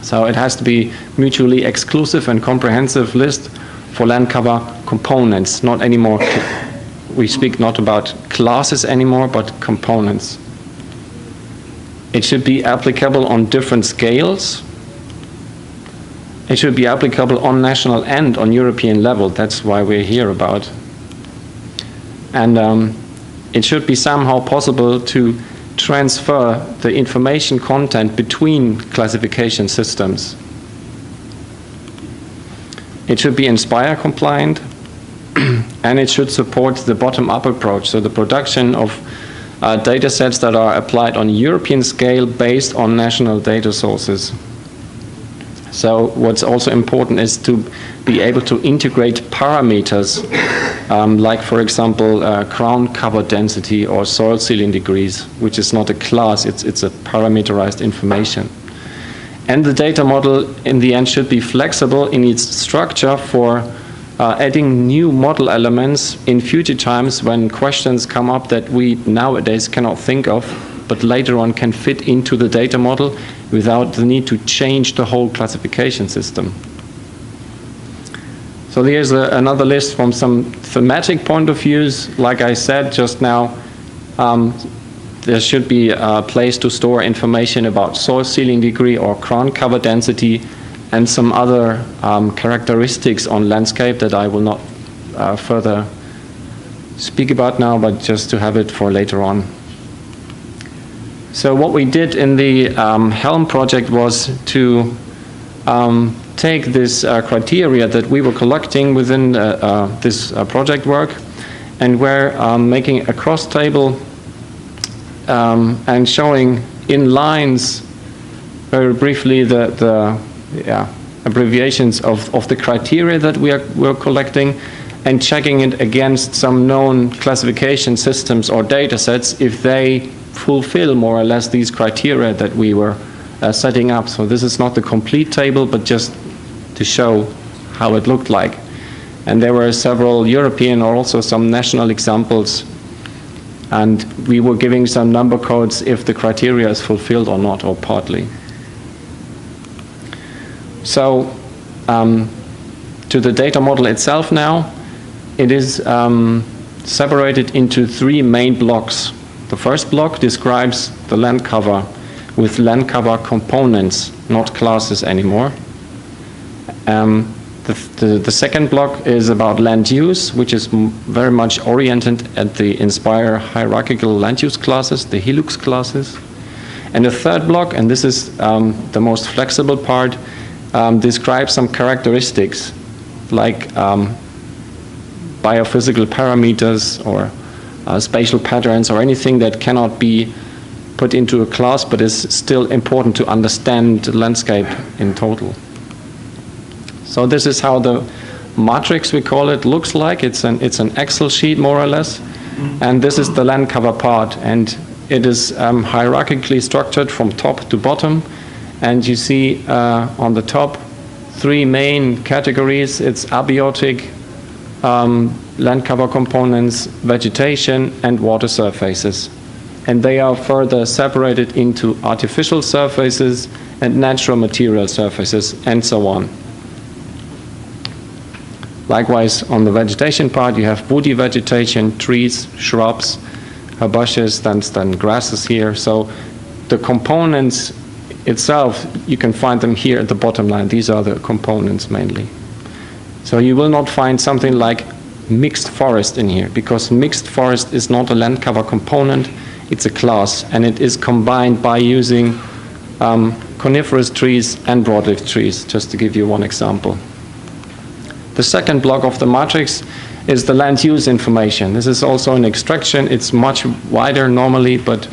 So it has to be mutually exclusive and comprehensive list for land cover components, not anymore, we speak not about classes anymore, but components. It should be applicable on different scales. It should be applicable on national and on European level. That's why we're here about. And um, it should be somehow possible to transfer the information content between classification systems. It should be Inspire compliant and it should support the bottom-up approach, so the production of uh, data sets that are applied on European scale based on national data sources. So what's also important is to be able to integrate parameters, um, like for example, uh, ground cover density or soil sealing degrees, which is not a class, it's, it's a parameterized information. And the data model in the end should be flexible in its structure for uh, adding new model elements in future times when questions come up that we nowadays cannot think of, but later on can fit into the data model without the need to change the whole classification system. So here's a, another list from some thematic point of views. Like I said just now, um, there should be a place to store information about soil sealing degree or crown cover density and some other um, characteristics on landscape that I will not uh, further speak about now, but just to have it for later on. So what we did in the um, Helm project was to um, take this uh, criteria that we were collecting within uh, uh, this uh, project work, and we're um, making a cross table um, and showing in lines very briefly the, the yeah, abbreviations of, of the criteria that we are we're collecting and checking it against some known classification systems or data sets if they fulfill more or less these criteria that we were uh, setting up. So this is not the complete table, but just to show how it looked like. And there were several European or also some national examples. And we were giving some number codes if the criteria is fulfilled or not, or partly. So um, to the data model itself now, it is um, separated into three main blocks. The first block describes the land cover with land cover components, not classes anymore. Um, the, the, the, second block is about land use, which is very much oriented at the Inspire hierarchical land use classes, the HILUCS classes. And the third block, and this is um, the most flexible part, um, describes some characteristics like um, biophysical parameters or spatial patterns or anything that cannot be put into a class but is still important to understand the landscape in total. So this is how the matrix, we call it, looks like. It's an, it's an Excel sheet more or less. And this is the land cover part. And it is um, hierarchically structured from top to bottom. And you see uh, on the top three main categories. It's abiotic, um, land cover components, vegetation, and water surfaces. And they are further separated into artificial surfaces and natural material surfaces, and so on. Likewise, on the vegetation part, you have woody vegetation, trees, shrubs, bushes, then, then grasses here. So the components itself, you can find them here at the bottom line. These are the components mainly. So you will not find something like mixed forest in here because mixed forest is not a land cover component, it's a class and it is combined by using um, coniferous trees and broadleaf trees, just to give you one example. The second block of the matrix is the land use information. This is also an extraction. It's much wider normally, but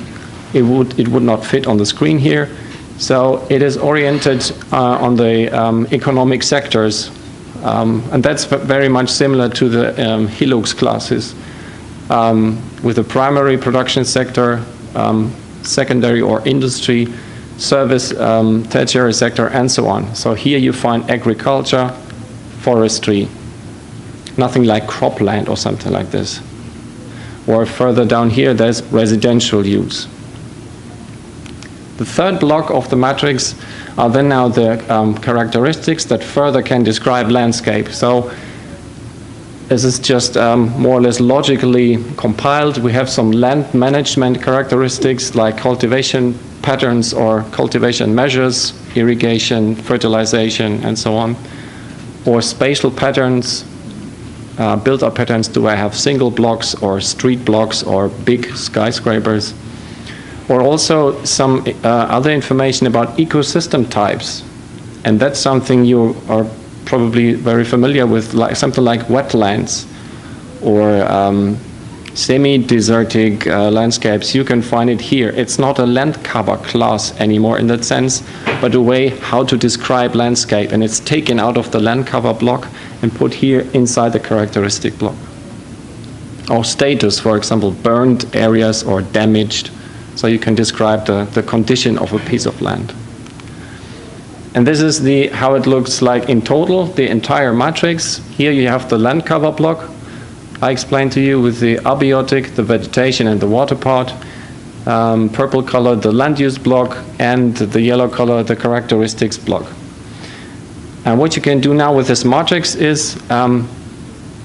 it would, it would not fit on the screen here. So it is oriented uh, on the um, economic sectors um, and that's very much similar to the um, HILUCS classes um, with the primary production sector, um, secondary or industry, service, um, tertiary sector, and so on. So here you find agriculture, forestry, nothing like cropland or something like this. Or further down here, there's residential use. The third block of the matrix are then now the um, characteristics that further can describe landscape. So this is just um, more or less logically compiled. We have some land management characteristics like cultivation patterns or cultivation measures, irrigation, fertilization, and so on. Or spatial patterns, uh, built-up patterns, do I have single blocks or street blocks or big skyscrapers? Or also some uh, other information about ecosystem types. And that's something you are probably very familiar with, like something like wetlands or um, semi-desertic uh, landscapes. You can find it here. It's not a land cover class anymore in that sense, but a way how to describe landscape. And it's taken out of the land cover block and put here inside the characteristic block. Or status, for example, burned areas or damaged. So you can describe the, the condition of a piece of land. And this is the how it looks like in total, the entire matrix. Here you have the land cover block. I explained to you with the abiotic, the vegetation and the water part. Um, purple color, the land use block, and the yellow color, the characteristics block. And what you can do now with this matrix is um,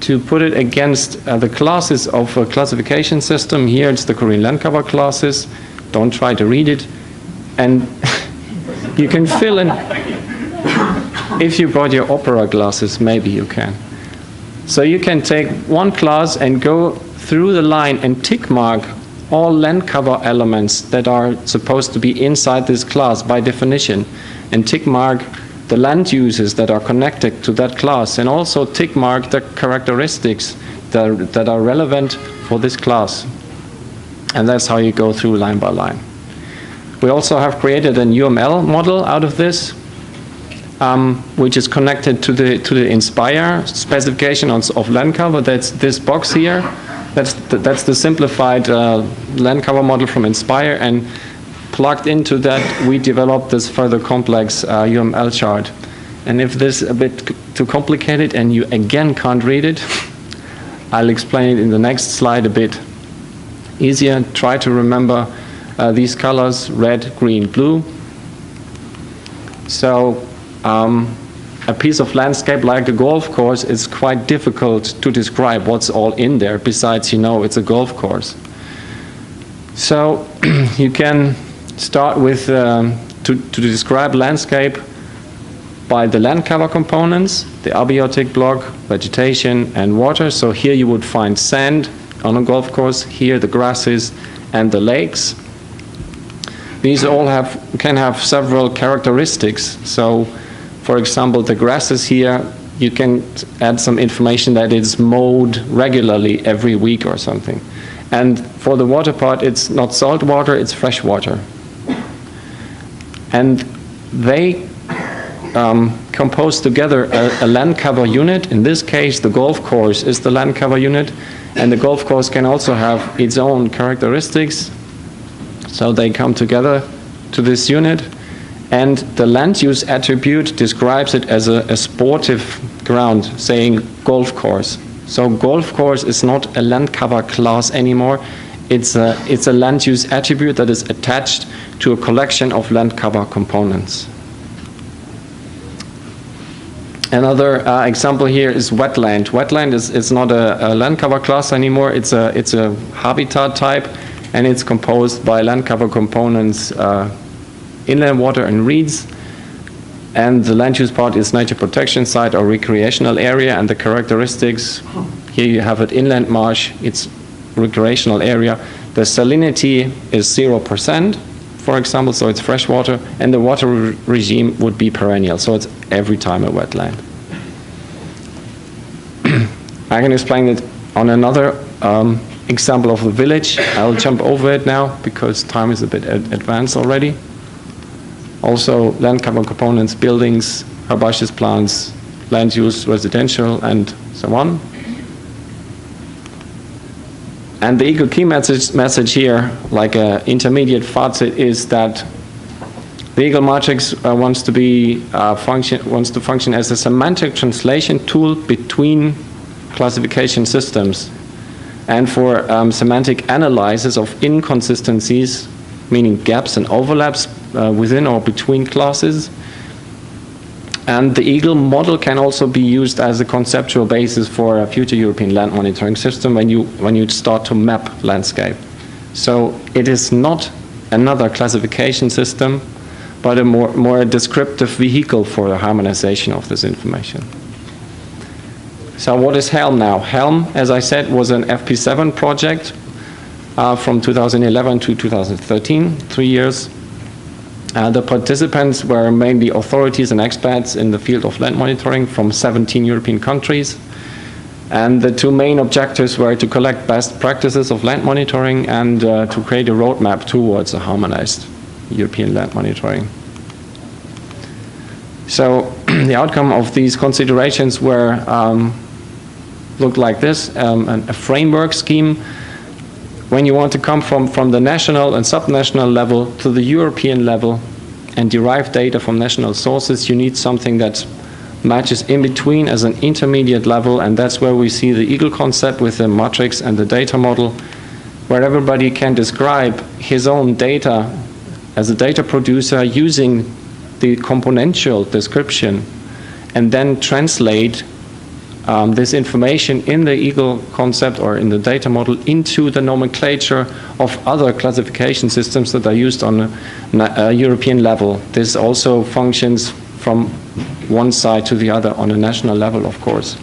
to put it against uh, the classes of a classification system. Here it's the CORINE land cover classes. Don't try to read it. And you can fill in, if you brought your opera glasses, maybe you can. So you can take one class and go through the line and tick mark all land cover elements that are supposed to be inside this class by definition and tick mark the land uses that are connected to that class and also tick mark the characteristics that are, that are relevant for this class. And that's how you go through line by line. We also have created an UML model out of this, um, which is connected to the to the Inspire specification of, of land cover. That's this box here. That's the, that's the simplified uh, land cover model from Inspire, and plugged into that, we developed this further complex uh, UML chart. And if this is a bit too complicated and you again can't read it, I'll explain it in the next slide a bit easier. Try to remember uh, these colors, red, green, blue. So um, a piece of landscape like a golf course is quite difficult to describe what's all in there besides you know it's a golf course. So you can start with um, to, to describe landscape by the land cover components, the abiotic block, vegetation and water. So here you would find sand on a golf course, here the grasses and the lakes. These all have, can have several characteristics. So for example, the grasses here, you can add some information that it's mowed regularly every week or something. And for the water part, it's not salt water, it's fresh water. And they um, compose together a, a, land cover unit. In this case, the golf course is the land cover unit, and the golf course can also have its own characteristics. So they come together to this unit. And the land use attribute describes it as a, a sportive ground, saying golf course. So golf course is not a land cover class anymore. It's a, it's a land use attribute that is attached to a collection of land cover components. Another uh, example here is wetland. Wetland is, is not a, a, land cover class anymore. It's a, it's a habitat type, and it's composed by land cover components, uh, inland water and reeds. And the land use part is nature protection site or recreational area, and the characteristics, here you have it inland marsh, it's recreational area. The salinity is 0%, for example, so it's fresh water, and the water re regime would be perennial, so it's every time a wetland. I can explain it on another um, example of the village. I'll jump over it now because time is a bit ad advanced already. Also, land cover components, buildings, herbaceous plants, land use, residential, and so on. And the key message, message here, like an intermediate facet, is that the Eagle matrix uh, wants to be uh, function wants to function as a semantic translation tool between classification systems, and for um, semantic analysis of inconsistencies, meaning gaps and overlaps uh, within or between classes, and the Eagle model can also be used as a conceptual basis for a future European land monitoring system when you, when you start to map landscape. So it is not another classification system, but a more, more descriptive vehicle for the harmonization of this information. So what is Helm now? Helm, as I said, was an FP7 project uh, from 2011 to 2013, three years. Uh, the participants were mainly authorities and experts in the field of land monitoring from 17 European countries. And the two main objectives were to collect best practices of land monitoring and uh, to create a roadmap towards a harmonized European land monitoring. So the outcome of these considerations were um, looked like this, um, a framework scheme when you want to come from, from the national and subnational level to the European level and derive data from national sources, you need something that matches in between as an intermediate level, and that's where we see the Eagle concept with the matrix and the data model, where everybody can describe his own data as a data producer using the componential description and then translate um, this information in the Eagle concept or in the data model into the nomenclature of other classification systems that are used on a, a European level. This also functions from one side to the other on a national level, of course.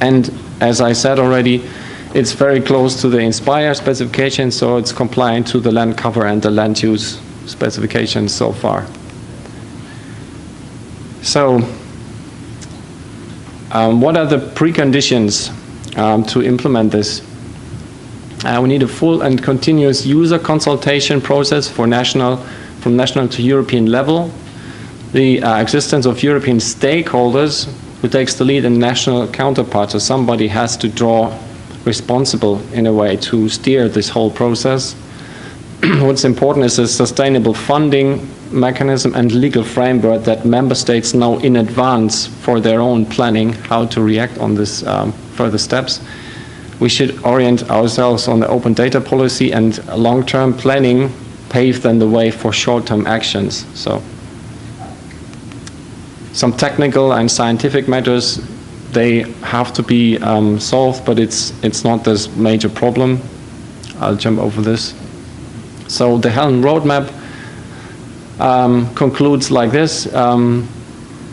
And as I said already, it's very close to the INSPIRE specification, so it's compliant to the land cover and the land use specifications so far. So um, what are the preconditions um, to implement this? Uh, we need a full and continuous user consultation process for national, from national to European level. The uh, existence of European stakeholders who takes the lead in national counterparts, so somebody has to draw responsible in a way to steer this whole process. What's important is a sustainable funding mechanism and legal framework that member states know in advance for their own planning how to react on this um, further steps. We should orient ourselves on the open data policy and long-term planning pave then the way for short-term actions. So some technical and scientific matters, they have to be um, solved, but it's, it's not this major problem. I'll jump over this. So the Helm roadmap um, concludes like this. Um,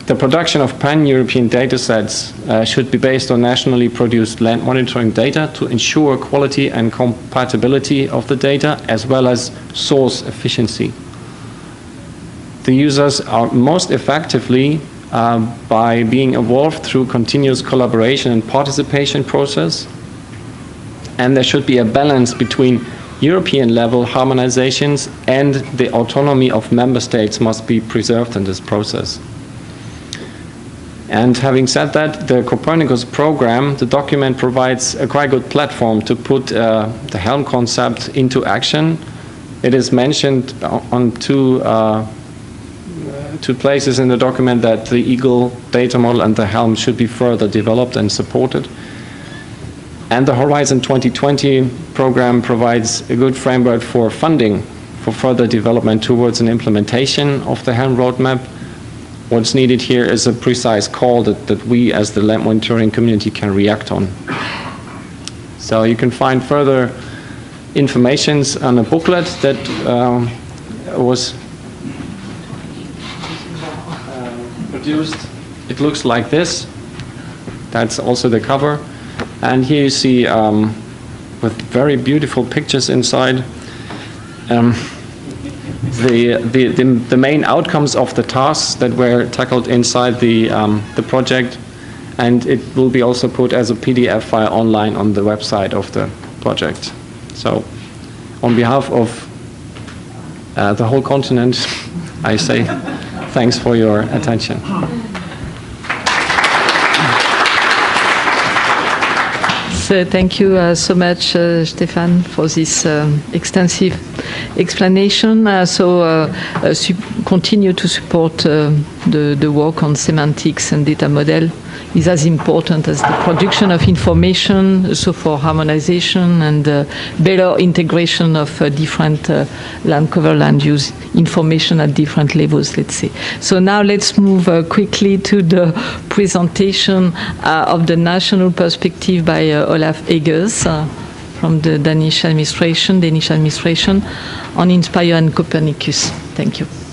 the production of pan-European data sets uh, should be based on nationally produced land monitoring data to ensure quality and compatibility of the data as well as source efficiency. The users are most effectively uh, by being evolved through continuous collaboration and participation process. And there should be a balance between European level harmonizations and the autonomy of member states must be preserved in this process. And having said that, the Copernicus program, the document provides a quite good platform to put uh, the Helm concept into action. It is mentioned on two, uh, two places in the document that the Eagle data model and the Helm should be further developed and supported. And the Horizon 2020 program provides a good framework for funding for further development towards an implementation of the Helm roadmap. What's needed here is a precise call that, that we as the land monitoring community can react on. So you can find further informations on a booklet that um, was produced. It looks like this. That's also the cover. And here you see um, with very beautiful pictures inside um, the, the, the, the, main outcomes of the tasks that were tackled inside the, um, the project. And it will be also put as a PDF file online on the website of the project. So on behalf of uh, the whole continent, I say thanks for your attention. Uh, thank you uh, so much, uh, Stephan, for this um, extensive explanation. Uh, so uh, uh, continue to support the, the work on semantics and data model is as important as the production of information, so for harmonization and uh, better integration of uh, different uh, land cover land use information at different levels, let's say. So now let's move quickly to the presentation of the national perspective by Olav Eggers. from the Danish administration, Danish administration, on Inspire and Copernicus. Thank you.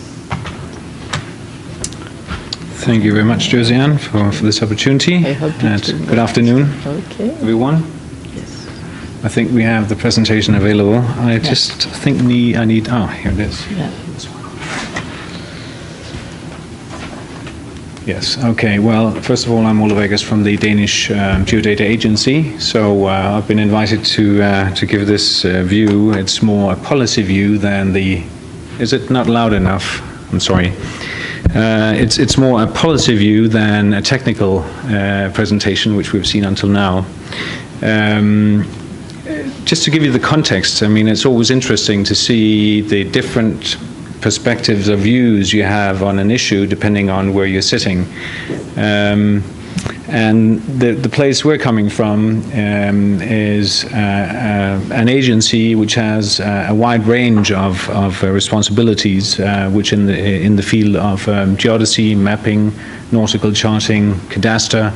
Thank you very much, Josiane, for, for this opportunity. I hope And good afternoon, Okay. everyone. I think we have the presentation available. I just think me, I need, oh, here it is. Yeah. Yes, okay. Well, first of all, I'm Olav Eggers from the Danish um, Geodata Agency. So uh, I've been invited to, uh, to give this uh, view. It's more a policy view than the. Is it not loud enough? I'm sorry. Uh, it's, it's more a policy view than a technical uh, presentation, which we've seen until now. Um, just to give you the context, I mean, it's always interesting to see the different perspectives or views you have on an issue depending on where you're sitting. Um, and the, the place we're coming from um, is uh, uh, an agency which has uh, a wide range of, of uh, responsibilities, uh, which in the, in the field of um, geodesy, mapping, nautical charting, cadastre,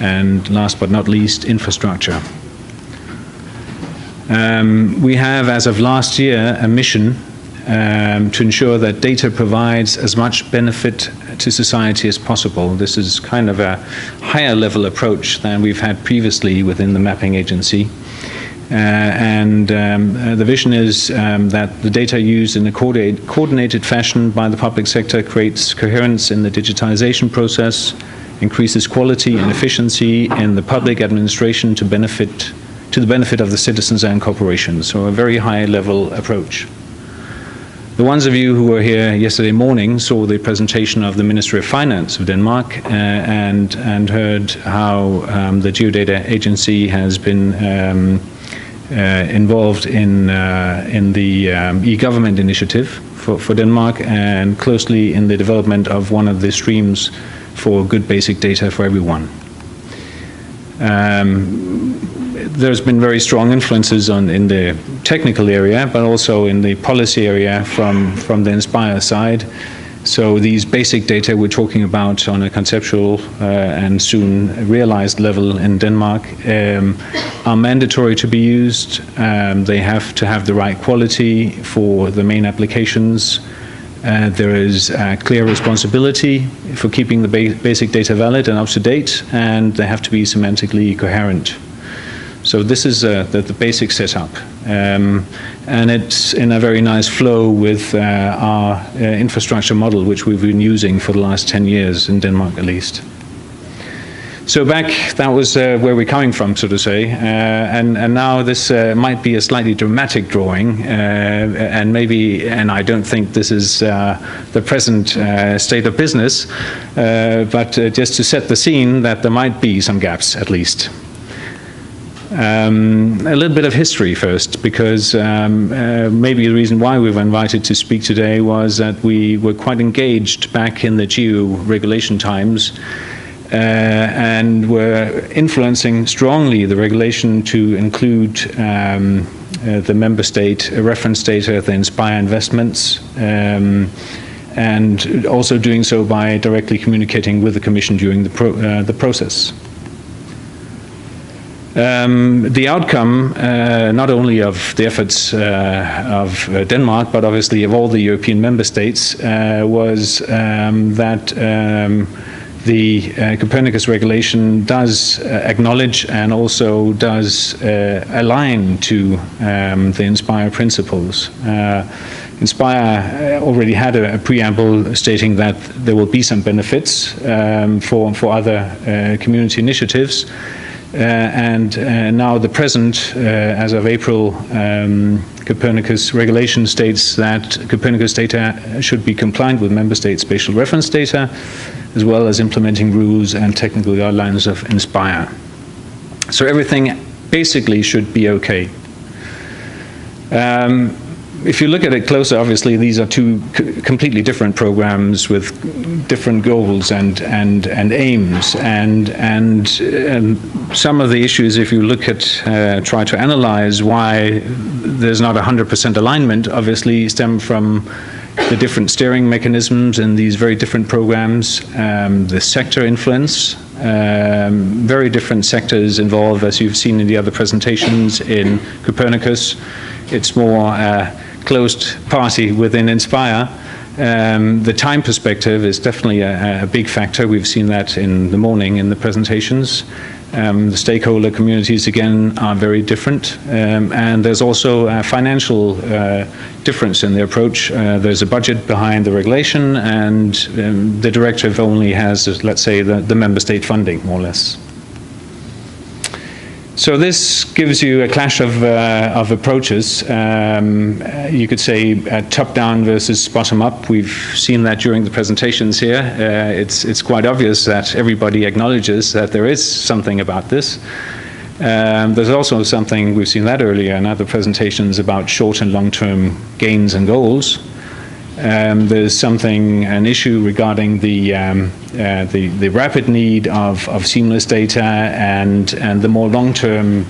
and last but not least, infrastructure. Um, we have, as of last year, a mission um, to ensure that data provides as much benefit to society as possible. This is kind of a higher level approach than we've had previously within the mapping agency. Uh, and um, uh, the vision is um, that the data used in a coordinate, coordinated fashion by the public sector creates coherence in the digitization process, increases quality and efficiency in the public administration to benefit to the benefit of the citizens and corporations. So a very high level approach. The ones of you who were here yesterday morning saw the presentation of the Ministry of Finance of Denmark uh, and, and heard how um, the Geodata Agency has been um, uh, involved in, uh, in the um, e-government initiative for, for Denmark and closely in the development of one of the streams for good basic data for everyone. Um, there's been very strong influences on in the technical area, but also in the policy area from from the Inspire side. So these basic data we're talking about on a conceptual uh, and soon realized level in Denmark um, are mandatory to be used. Um, they have to have the right quality for the main applications. Uh, there is a clear responsibility for keeping the ba basic data valid and up to date, and they have to be semantically coherent. So this is uh, the, the, basic setup, um, and it's in a very nice flow with uh, our uh, infrastructure model, which we've been using for the last 10 years in Denmark at least. So back, that was uh, where we're coming from, so to say, uh, and and now this uh, might be a slightly dramatic drawing, and maybe, and I don't think this is the present state of business, but just to set the scene that there might be some gaps at least. Um, a little bit of history first, because um, uh, maybe the reason why we were invited to speak today was that we were quite engaged back in the geo regulation times. Uh, and were influencing strongly the regulation to include um, uh, the member state reference data, the Inspire investments, um, and also doing so by directly communicating with the Commission during the, pro uh, the process. Um, the outcome, uh, not only of the efforts uh, of uh, Denmark, but obviously of all the European member states, uh, was um, that um, the uh, Copernicus regulation does uh, acknowledge and also does align to um, the INSPIRE principles. Inspire already had a, a, preamble stating that there will be some benefits um, for, for other community initiatives. Uh, and uh, now the present, uh, as of April, um, Copernicus regulation states that Copernicus data should be compliant with member state spatial reference data, as well as implementing rules and technical guidelines of INSPIRE. So everything basically should be okay. Um, if you look at it closer, obviously these are two completely different programs with different goals and and and aims, and and um, some of the issues, if you look at uh, try to analyze why there's not 100% alignment, obviously stem from the different steering mechanisms in these very different programs, um, the sector influence, Um, very different sectors involved, as you've seen in the other presentations in Copernicus. It's more a closed party within Inspire. Um, the time perspective is definitely a, a, big factor. We've seen that in the morning in the presentations. Um, the stakeholder communities, again, are very different. Um, and there's also a financial uh, difference in the approach. Uh, there's a budget behind the regulation, and um, the directive only has, let's say, the, the member state funding, more or less. So this gives you a clash of, uh, of approaches. Um, you could say uh, top-down versus bottom-up. We've seen that during the presentations here. Uh, it's, it's quite obvious that everybody acknowledges that there is something about this. Um, there's also something, we've seen that earlier in other presentations, about short and long-term gains and goals. Um, there's something, an issue regarding the, um, uh, the, the, rapid need of, of seamless data and, and the more long-term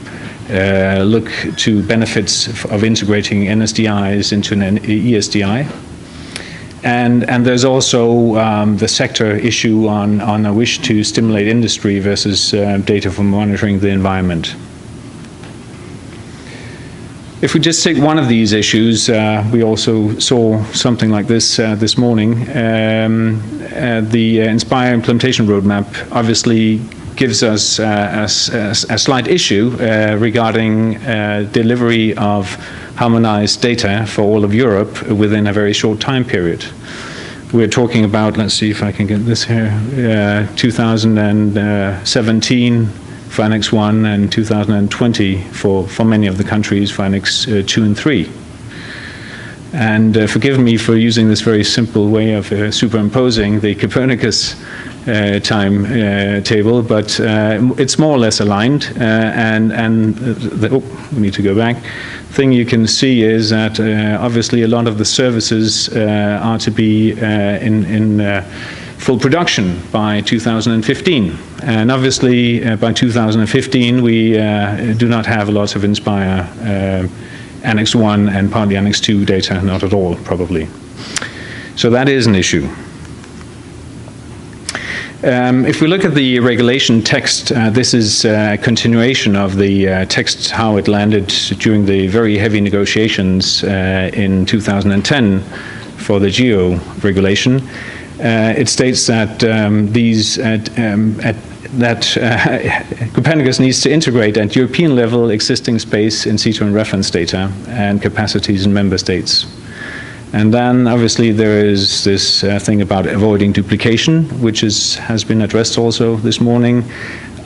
uh, look to benefits of integrating NSDIs into an ESDI. And, and there's also um, the sector issue on, on a wish to stimulate industry versus uh, data for monitoring the environment. If we just take one of these issues, uh, we also saw something like this uh, this morning. Um, uh, the Inspire implementation roadmap obviously gives us uh, a, a, a, slight issue uh, regarding uh, delivery of harmonized data for all of Europe within a very short time period. We're talking about, let's see if I can get this here, 2017 for Annex 1 and 2020 for, for many of the countries for Annex uh, 2 and 3. And uh, forgive me for using this very simple way of uh, superimposing the Copernicus uh, time uh, table, but uh, it's more or less aligned. and and the, oh, we need to go back. Thing you can see is that obviously a lot of the services are to be in in full production by 2015. And obviously, uh, by 2015, we uh, do not have a lot of Inspire uh, Annex 1 and partly Annex 2 data, not at all, probably. So that is an issue. Um, if we look at the regulation text, uh, this is a continuation of the uh, text how it landed during the very heavy negotiations uh, in 2010 for the GEO regulation. Uh, it states that um, these at, um, at that uh, Copernicus needs to integrate at European level existing space in situ and reference data and capacities in member states. And then obviously there is this uh, thing about avoiding duplication, which is, has been addressed also this morning.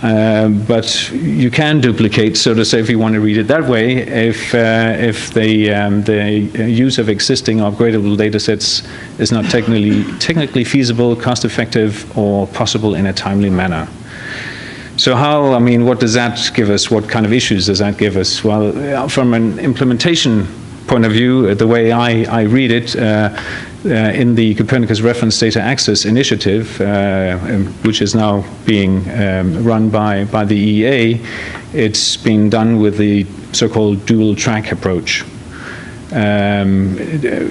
Um, but you can duplicate, so to say, if you want to read it that way, if, uh, if the, um, the use of existing upgradable data sets is not technically, technically feasible, cost effective, or possible in a timely manner. So how, I mean, what does that give us? What kind of issues does that give us? Well, from an implementation point of view, the way I, I read it, uh, uh, in the Copernicus Reference Data Access Initiative, uh, um, which is now being um, run by, by the EEA, it's been done with the so-called dual track approach. Um,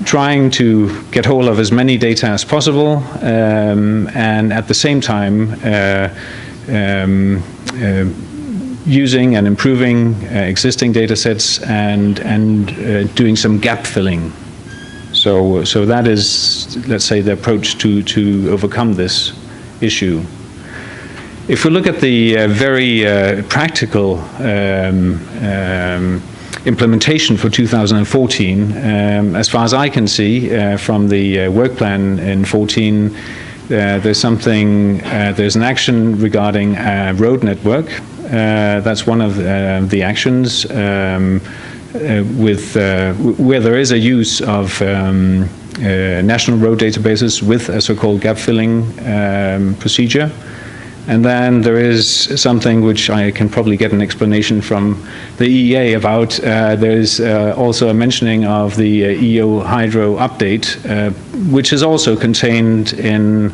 trying to get hold of as many data as possible um, and at the same time uh, um, uh, using and improving uh, existing data sets and, and uh, doing some gap filling so, so that is, let's say, the approach to, to overcome this issue. If we look at the uh, very uh, practical um, um, implementation for 2014, um, as far as I can see uh, from the uh, work plan in 14, uh, there's something, there's an action regarding a road network. That's one of the actions. Um, uh, with uh, where there is a use of um, uh, national road databases with a so-called gap filling um, procedure. And then there is something which I can probably get an explanation from the EEA about. Uh, there's uh, also a mentioning of the uh, EU Hydro update, which is also contained in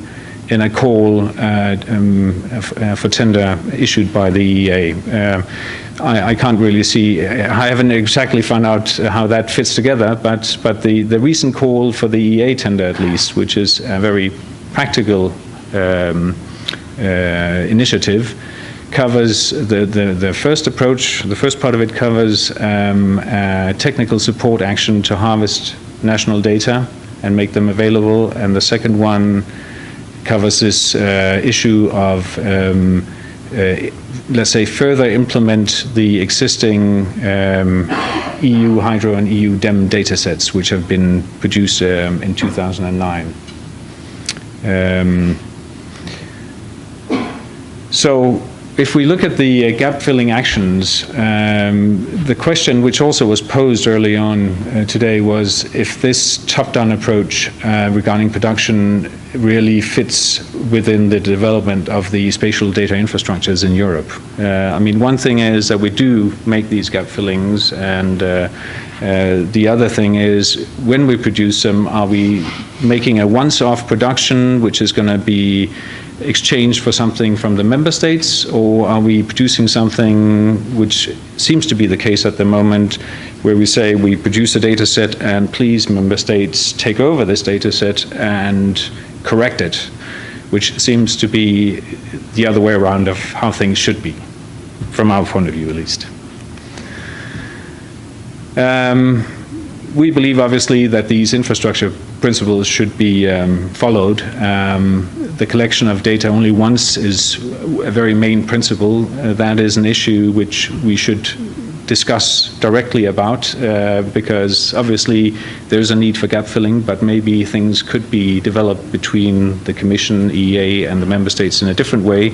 in a call um, for tender issued by the EEA. I, I, can't really see. I haven't exactly found out how that fits together, but but the the recent call for the EEA tender, at least, which is a very practical um, uh, initiative covers the, the, the, first approach, the first part of it covers um, uh, technical support action to harvest national data and make them available, and the second one covers this uh, issue of, um, uh, let's say, further implement the existing um, EU Hydro and EU DEM datasets, which have been produced um, in 2009. Um, so if we look at the uh, gap filling actions, um, the question which also was posed early on uh, today was if this top down approach uh, regarding production really fits within the development of the spatial data infrastructures in Europe. Uh, I mean, one thing is that we do make these gap fillings, and uh, uh, the other thing is when we produce them, are we making a once off production which is going to be exchanged for something from the member states, or are we producing something which seems to be the case at the moment, where we say we produce a data set and please, member states, take over this data set and correct it, which seems to be the other way around of how things should be, from our point of view at least. Um, we believe, obviously, that these infrastructure principles should be um, followed. Um, the collection of data only once is a very main principle. Uh, that is an issue which we should discuss directly about uh, because obviously there's a need for gap filling, but maybe things could be developed between the Commission, EEA, and the Member States in a different way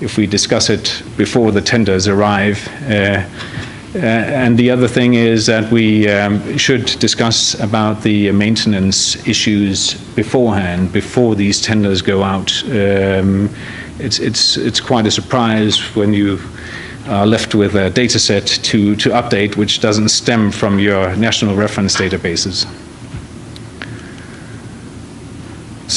if we discuss it before the tenders arrive. Uh, and the other thing is that we um, should discuss about the maintenance issues beforehand, before these tenders go out. Um, it's, it's, it's quite a surprise when you are left with a data set to, to update which doesn't stem from your national reference databases.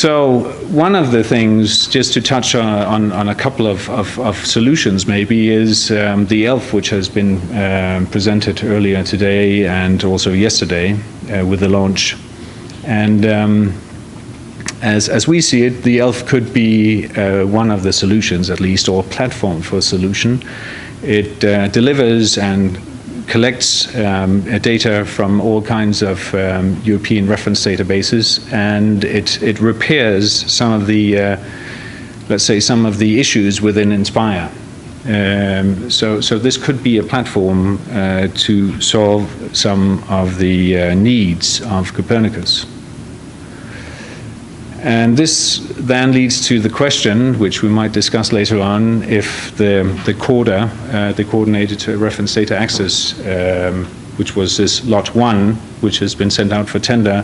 So one of the things, just to touch on, on, on a couple of, of, of, solutions maybe, is um, the ELF, which has been um, presented earlier today and also yesterday uh, with the launch. And um, as, as we see it, the ELF could be uh, one of the solutions, at least, or platform for a solution. It uh, delivers and collects um, data from all kinds of um, European reference databases, and it, it repairs some of the, uh, let's say, some of the issues within Inspire. Um, so, so this could be a platform uh, to solve some of the uh, needs of Copernicus. And this then leads to the question, which we might discuss later on, if the, the CORDA, uh, the Coordinated Reference Data Access, um, which was this lot one, which has been sent out for tender,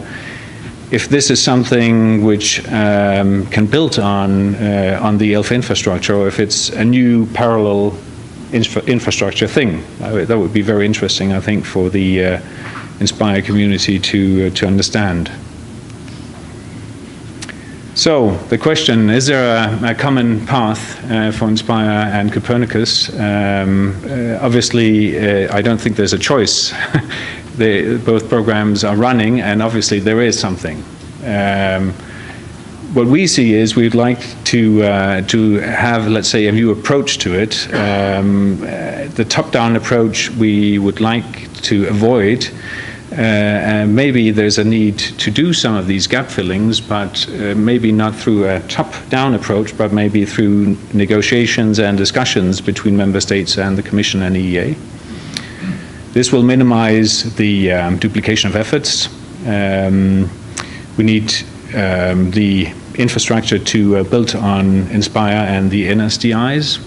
if this is something which um, can build on, uh, on the ELF infrastructure, or if it's a new parallel infra infrastructure thing. That would be very interesting, I think, for the uh, Inspire community to, uh, to understand. So the question, is there a, a common path uh, for Inspire and Copernicus? Um, uh, obviously, uh, I don't think there's a choice. they, both programs are running, and obviously there is something. Um, what we see is we'd like to uh, to have, let's say, a new approach to it. Um, uh, the top-down approach we would like to avoid and maybe there's a need to do some of these gap fillings, but uh, maybe not through a top-down approach, but maybe through negotiations and discussions between member states and the Commission and EEA. This will minimize the um, duplication of efforts. Um, we need um, the infrastructure to uh, build on Inspire and the NSDIs,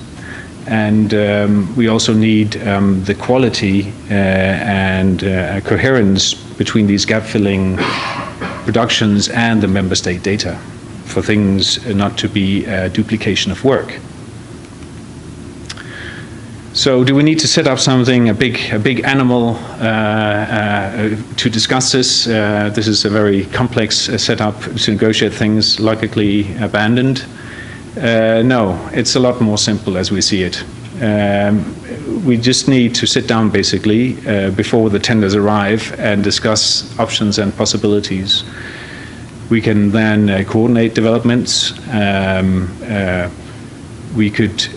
and um, we also need um, the quality uh, and uh, coherence between these gap filling productions and the member state data for things not to be a duplication of work. So, do we need to set up something, a big, a big animal, uh, uh, to discuss this? Uh, this is a very complex uh, setup to negotiate things logically abandoned. Uh, no, it's a lot more simple as we see it. Um, we just need to sit down basically uh, before the tenders arrive and discuss options and possibilities. We can then uh, coordinate developments, um, uh, we could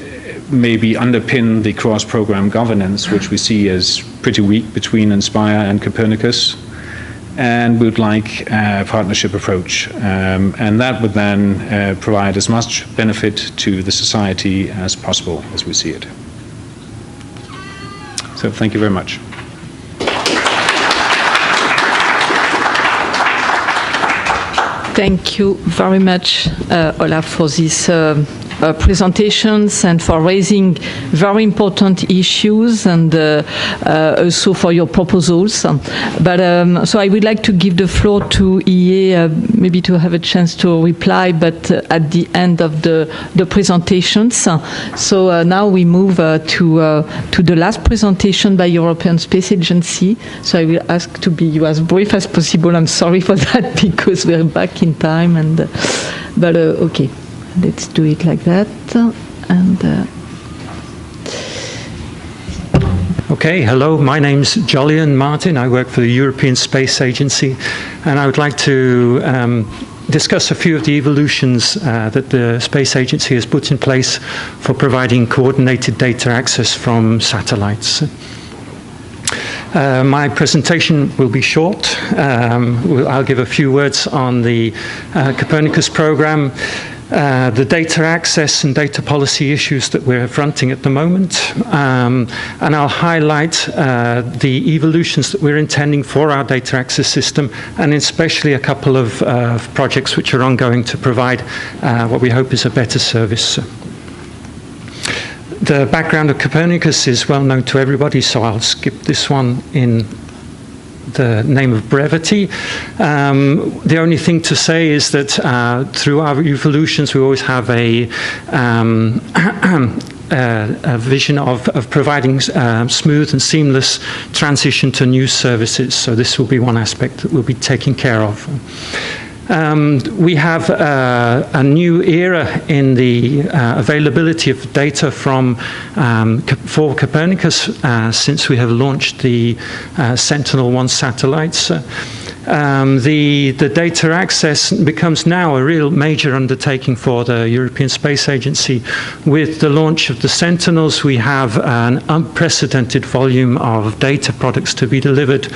maybe underpin the cross-program governance, which we see as pretty weak between Inspire and Copernicus. And we would like a partnership approach. Um, and that would then uh, provide as much benefit to the society as possible as we see it. So thank you very much. Thank you very much, uh, Olav, for this uh, uh, presentations and for raising very important issues and uh, uh, also for your proposals. But um, so I would like to give the floor to EEA, uh, maybe to have a chance to reply, but uh, at the end of the, the presentations. So uh, now we move to to the last presentation by European Space Agency. So I will ask to be as brief as possible. I'm sorry for that because we're back in time and but okay let's do it like that and uh, Okay, hello, my name's Jolyon Martin. I work for the European Space Agency, and I would like to um, discuss a few of the evolutions uh, that the Space Agency has put in place for providing coordinated data access from satellites. Uh, my presentation will be short. Um, I'll give a few words on the uh, Copernicus program, uh, the data access and data policy issues that we're fronting at the moment. Um, and I'll highlight uh, the evolutions that we're intending for our data access system, and especially a couple of uh, projects which are ongoing to provide uh, what we hope is a better service. The background of Copernicus is well known to everybody, so I'll skip this one in the name of brevity. Um, the only thing to say is that uh, through our evolutions, we always have a um, Uh, a vision of, of providing uh, smooth and seamless transition to new services. So this will be one aspect that we'll be taking care of. Um, we have uh, a new era in the uh, availability of data from um, for Copernicus uh, since we have launched the uh, Sentinel-1 satellites. Um, the, the data access becomes now a real major undertaking for the European Space Agency. With the launch of the Sentinels, we have an unprecedented volume of data products to be delivered.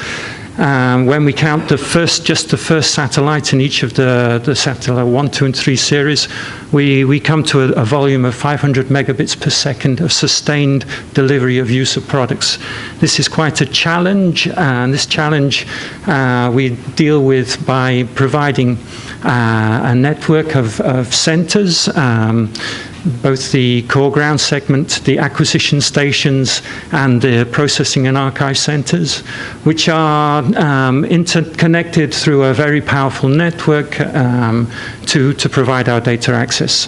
Um, when we count the first, just the first satellite in each of the, the satellite 1, 2, and 3 series, we, we come to a, a, volume of 500 megabits per second of sustained delivery of user products. This is quite a challenge, and this challenge uh, we deal with by providing uh, a network of, of centers. Um, both the core ground segment, the acquisition stations, and the processing and archive centers, which are um, interconnected through a very powerful network um, to, to provide our data access.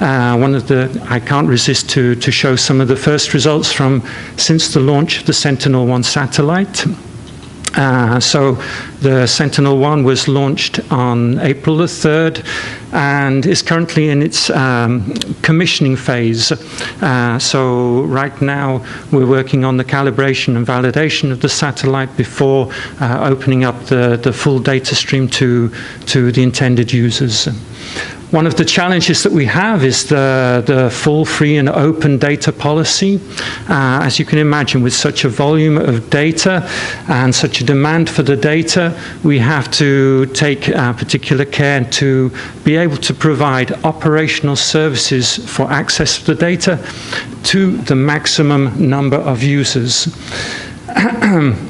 Uh, one of the, I can't resist to, to show some of the first results from since the launch of the Sentinel-1 satellite. Uh, so the Sentinel-1 was launched on April the 3rd and is currently in its um, commissioning phase. Uh, so right now we're working on the calibration and validation of the satellite before uh, opening up the, the full data stream to, to the intended users. One of the challenges that we have is the, the full, free, and open data policy. Uh, as you can imagine, with such a volume of data and such a demand for the data, we have to take uh, particular care to be able to provide operational services for access to the data to the maximum number of users.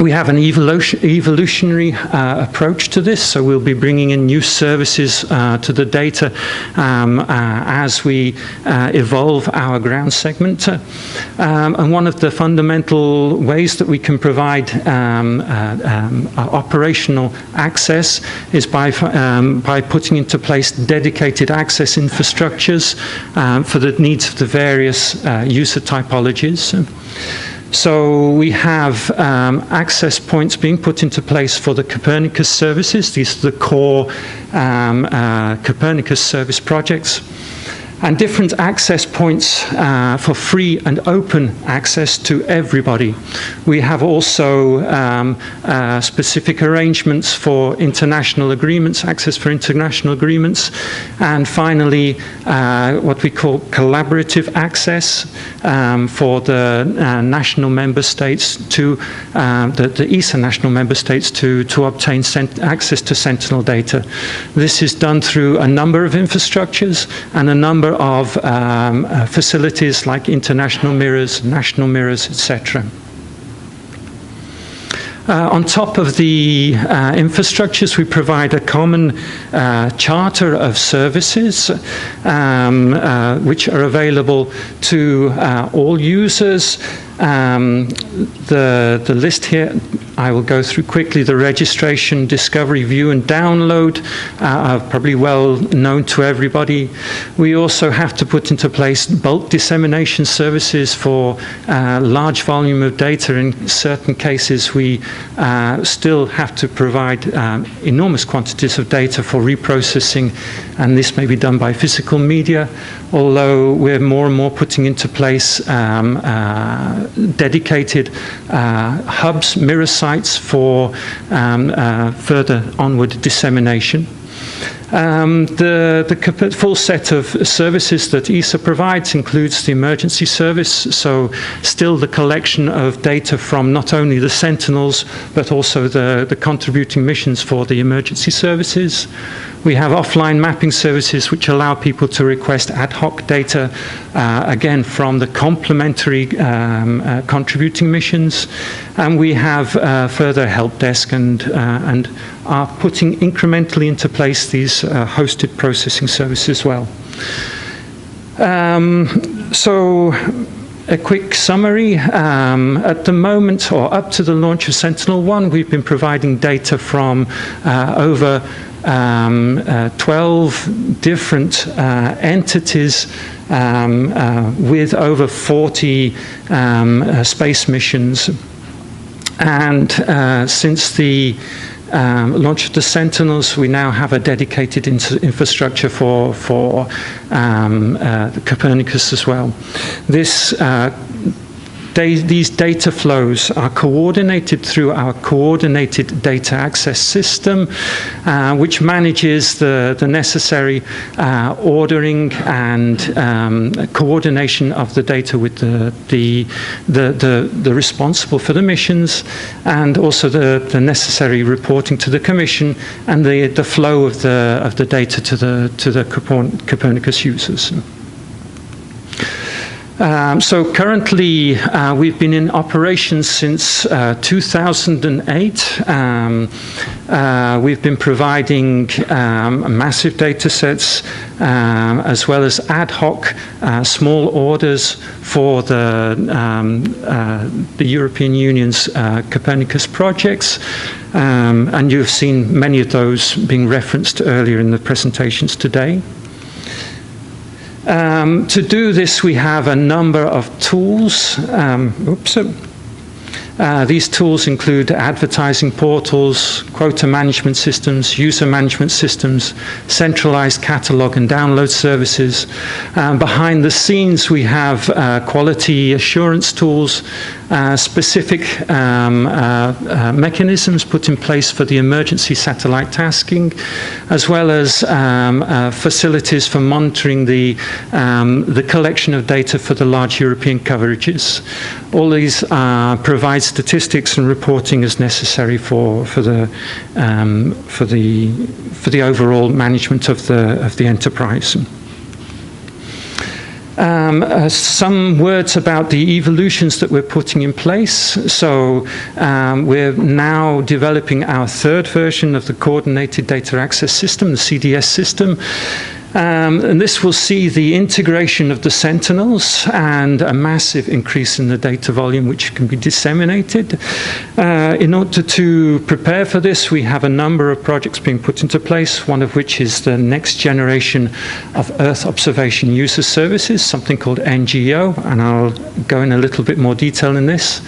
we have an evolution, evolutionary uh, approach to this, so we'll be bringing in new services uh, to the data um, uh, as we uh, evolve our ground segment. Um, and one of the fundamental ways that we can provide um, uh, um operational access is by, um, by putting into place dedicated access infrastructures for the needs of the various user typologies. So we have um, access points being put into place for the Copernicus services. These are the core um, uh, Copernicus service projects. And different access points uh, for free and open access to everybody. We have also um, uh, specific arrangements for international agreements, access for international agreements, and finally, uh, what we call collaborative access um, for the uh, national member states to um, the, the ESA national member states to, to obtain access to Sentinel data. This is done through a number of infrastructures and a number of um, uh, facilities like international mirrors, national mirrors, etc. Uh, on top of the uh, infrastructures, we provide a common uh, charter of services um, uh, which are available to uh, all users um, the, the list here, I will go through quickly. The registration, discovery, view, and download uh, are probably well known to everybody. We also have to put into place bulk dissemination services for uh, large volume of data. In certain cases, we uh, still have to provide um, enormous quantities of data for reprocessing, and this may be done by physical media, although we're more and more putting into place um, uh, dedicated uh, hubs, mirror sites for um, uh, further onward dissemination. Um, the, the, full set of services that ESA provides includes the emergency service, so still the collection of data from not only the sentinels but also the, the contributing missions for the emergency services. We have offline mapping services which allow people to request ad hoc data, uh, again, from the complementary um, uh, contributing missions. And we have uh, further help desk and, uh, and are putting incrementally into place these uh, hosted processing services as well. Um, so a quick summary. Um, at the moment, or up to the launch of Sentinel-1, we've been providing data from uh, over um, uh, 12 different uh, entities um, uh, with over 40 um, uh, space missions. And uh, since the um, launch of the Sentinels, we now have a dedicated infrastructure for, for um, uh, Copernicus as well. This these data flows are coordinated through our coordinated data access system, uh, which manages the, the necessary uh, ordering and um, coordination of the data with the, the, the, the, the responsible for the missions and also the, the necessary reporting to the Commission and the, the flow of the, of the data to the, to the Copernicus users. Um, so currently, uh, we've been in operation since uh, 2008. Um, uh, we've been providing um, massive data sets um, as well as ad hoc uh, small orders for the, um, uh, the European Union's uh, Copernicus projects. Um, and you've seen many of those being referenced earlier in the presentations today. Um, to do this, we have a number of tools. Um, oops. Uh, these tools include advertising portals, quota management systems, user management systems, centralized catalog and download services. Um, behind the scenes, we have uh, quality assurance tools, uh, specific um, uh, uh, mechanisms put in place for the emergency satellite tasking, as well as um, uh, facilities for monitoring the, um, the collection of data for the large European coverages. All these provide statistics and reporting as necessary for, for, the, um, for, the, for the overall management of the, of the enterprise. Um, uh, some words about the evolutions that we're putting in place. So um, we're now developing our third version of the Coordinated Data Access System, the CDS system. Um, and this will see the integration of the sentinels and a massive increase in the data volume which can be disseminated. Uh, in order to prepare for this, we have a number of projects being put into place, one of which is the next generation of Earth observation user services, something called ngEO, and I'll go in a little bit more detail in this.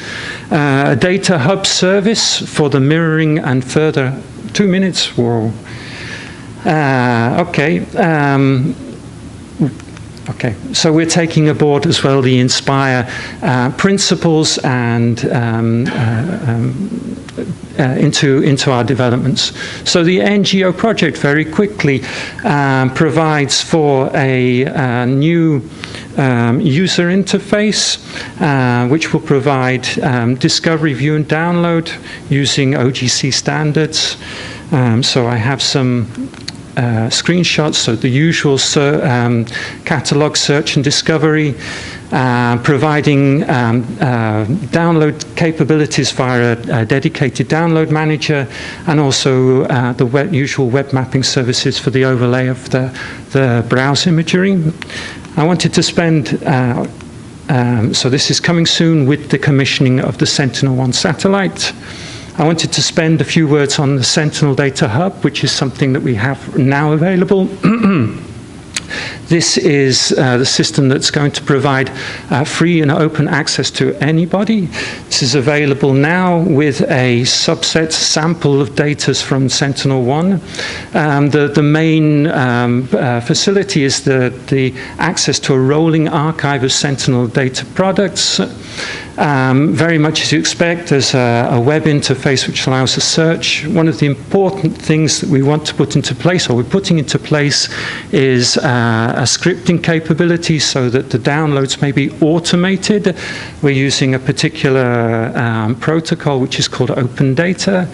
Uh, a data hub service for the mirroring and further, two minutes, whoa. Uh, okay. Um, Okay, so we're taking aboard as well the Inspire uh, principles and um, uh, um, uh, into into our developments. So the ngEO project very quickly um, provides for a, uh, new um, user interface, uh, which will provide um, discovery, view, and download using OGC standards. Um, so I have some uh, screenshots, so the usual ser- um, catalog search and discovery, uh, providing um, uh, download capabilities via a, a, dedicated download manager, and also uh, the web, usual web mapping services for the overlay of the, the browse imagery. I wanted to spend uh, um, so this is coming soon with the commissioning of the Sentinel-1 satellite. I wanted to spend a few words on the Sentinel Data Hub, which is something that we have now available. This is uh, the system that's going to provide uh, free and open access to anybody. This is available now with a subset sample of data from Sentinel-1. Um, the, the main um, uh, facility is the, the access to a rolling archive of Sentinel data products. Um, very much as you expect, there's a, a, web interface which allows a search. One of the important things that we want to put into place, or we're putting into place, is uh, a scripting capability so that the downloads may be automated. We're using a particular um, protocol which is called Open Data.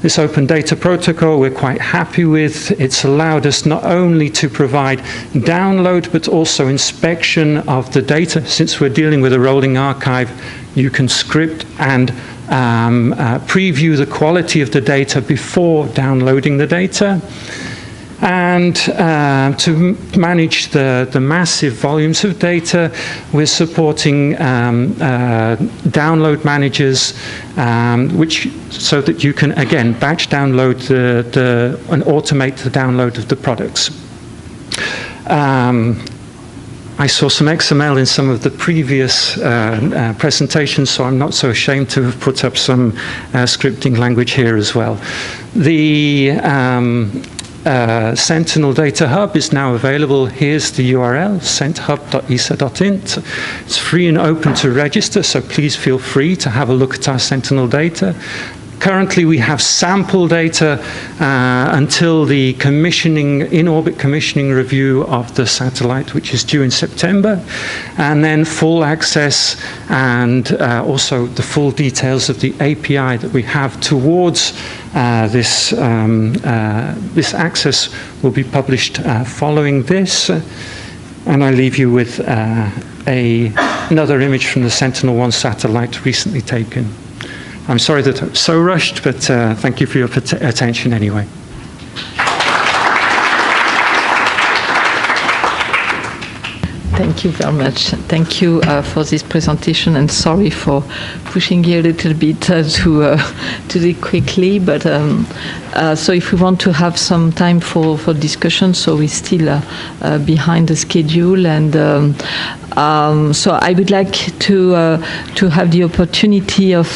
This Open Data protocol we're quite happy with. It's allowed us not only to provide download but also inspection of the data. Since we're dealing with a rolling archive, you can script and um, uh, preview the quality of the data before downloading the data. And uh, to manage the, the massive volumes of data, we're supporting um, uh, download managers, um, which so that you can again batch download the, the and automate the download of the products. Um, I saw some XML in some of the previous uh, uh, presentations, so I'm not so ashamed to have put up some uh, scripting language here as well. The um, uh, Sentinel Data Hub is now available. Here's the URL, senthub.esa.int. It's free and open to register, so please feel free to have a look at our Sentinel data. Currently, we have sample data uh, until the commissioning, in-orbit commissioning review of the satellite, which is due in September, and then full access and uh, also the full details of the API that we have towards uh, this. Um, uh, this access will be published uh, following this, and I leave you with uh, a, another image from the Sentinel-1 satellite recently taken. I'm sorry that I'm so rushed, but uh, thank you for your attention anyway. Thank you very much. Thank you uh, for this presentation, and sorry for pushing you a little bit uh, to uh, to do quickly. But um, uh, so, if we want to have some time for, for discussion, so we're still uh, uh, behind the schedule, and um, um, so I would like to to have the opportunity of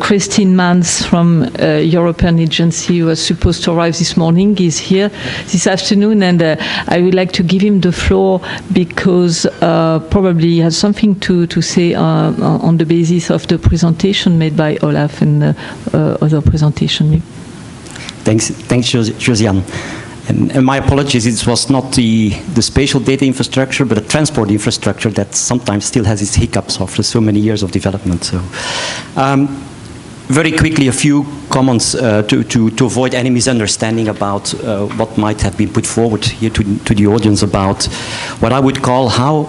Chris Steenmans from European Agency, who was supposed to arrive this morning, is here this afternoon, and I would like to give him the floor because Uh, probably has something to to say uh, uh, on the basis of the presentation made by Olav and other presentation. Thanks, thanks, Josiane. And, and, my apologies, it was not the, the spatial data infrastructure, but the transport infrastructure that sometimes still has its hiccups after so many years of development. So, um, very quickly, a few comments uh, to, to, to, avoid any misunderstanding about uh, what might have been put forward here to, to the audience about what I would call how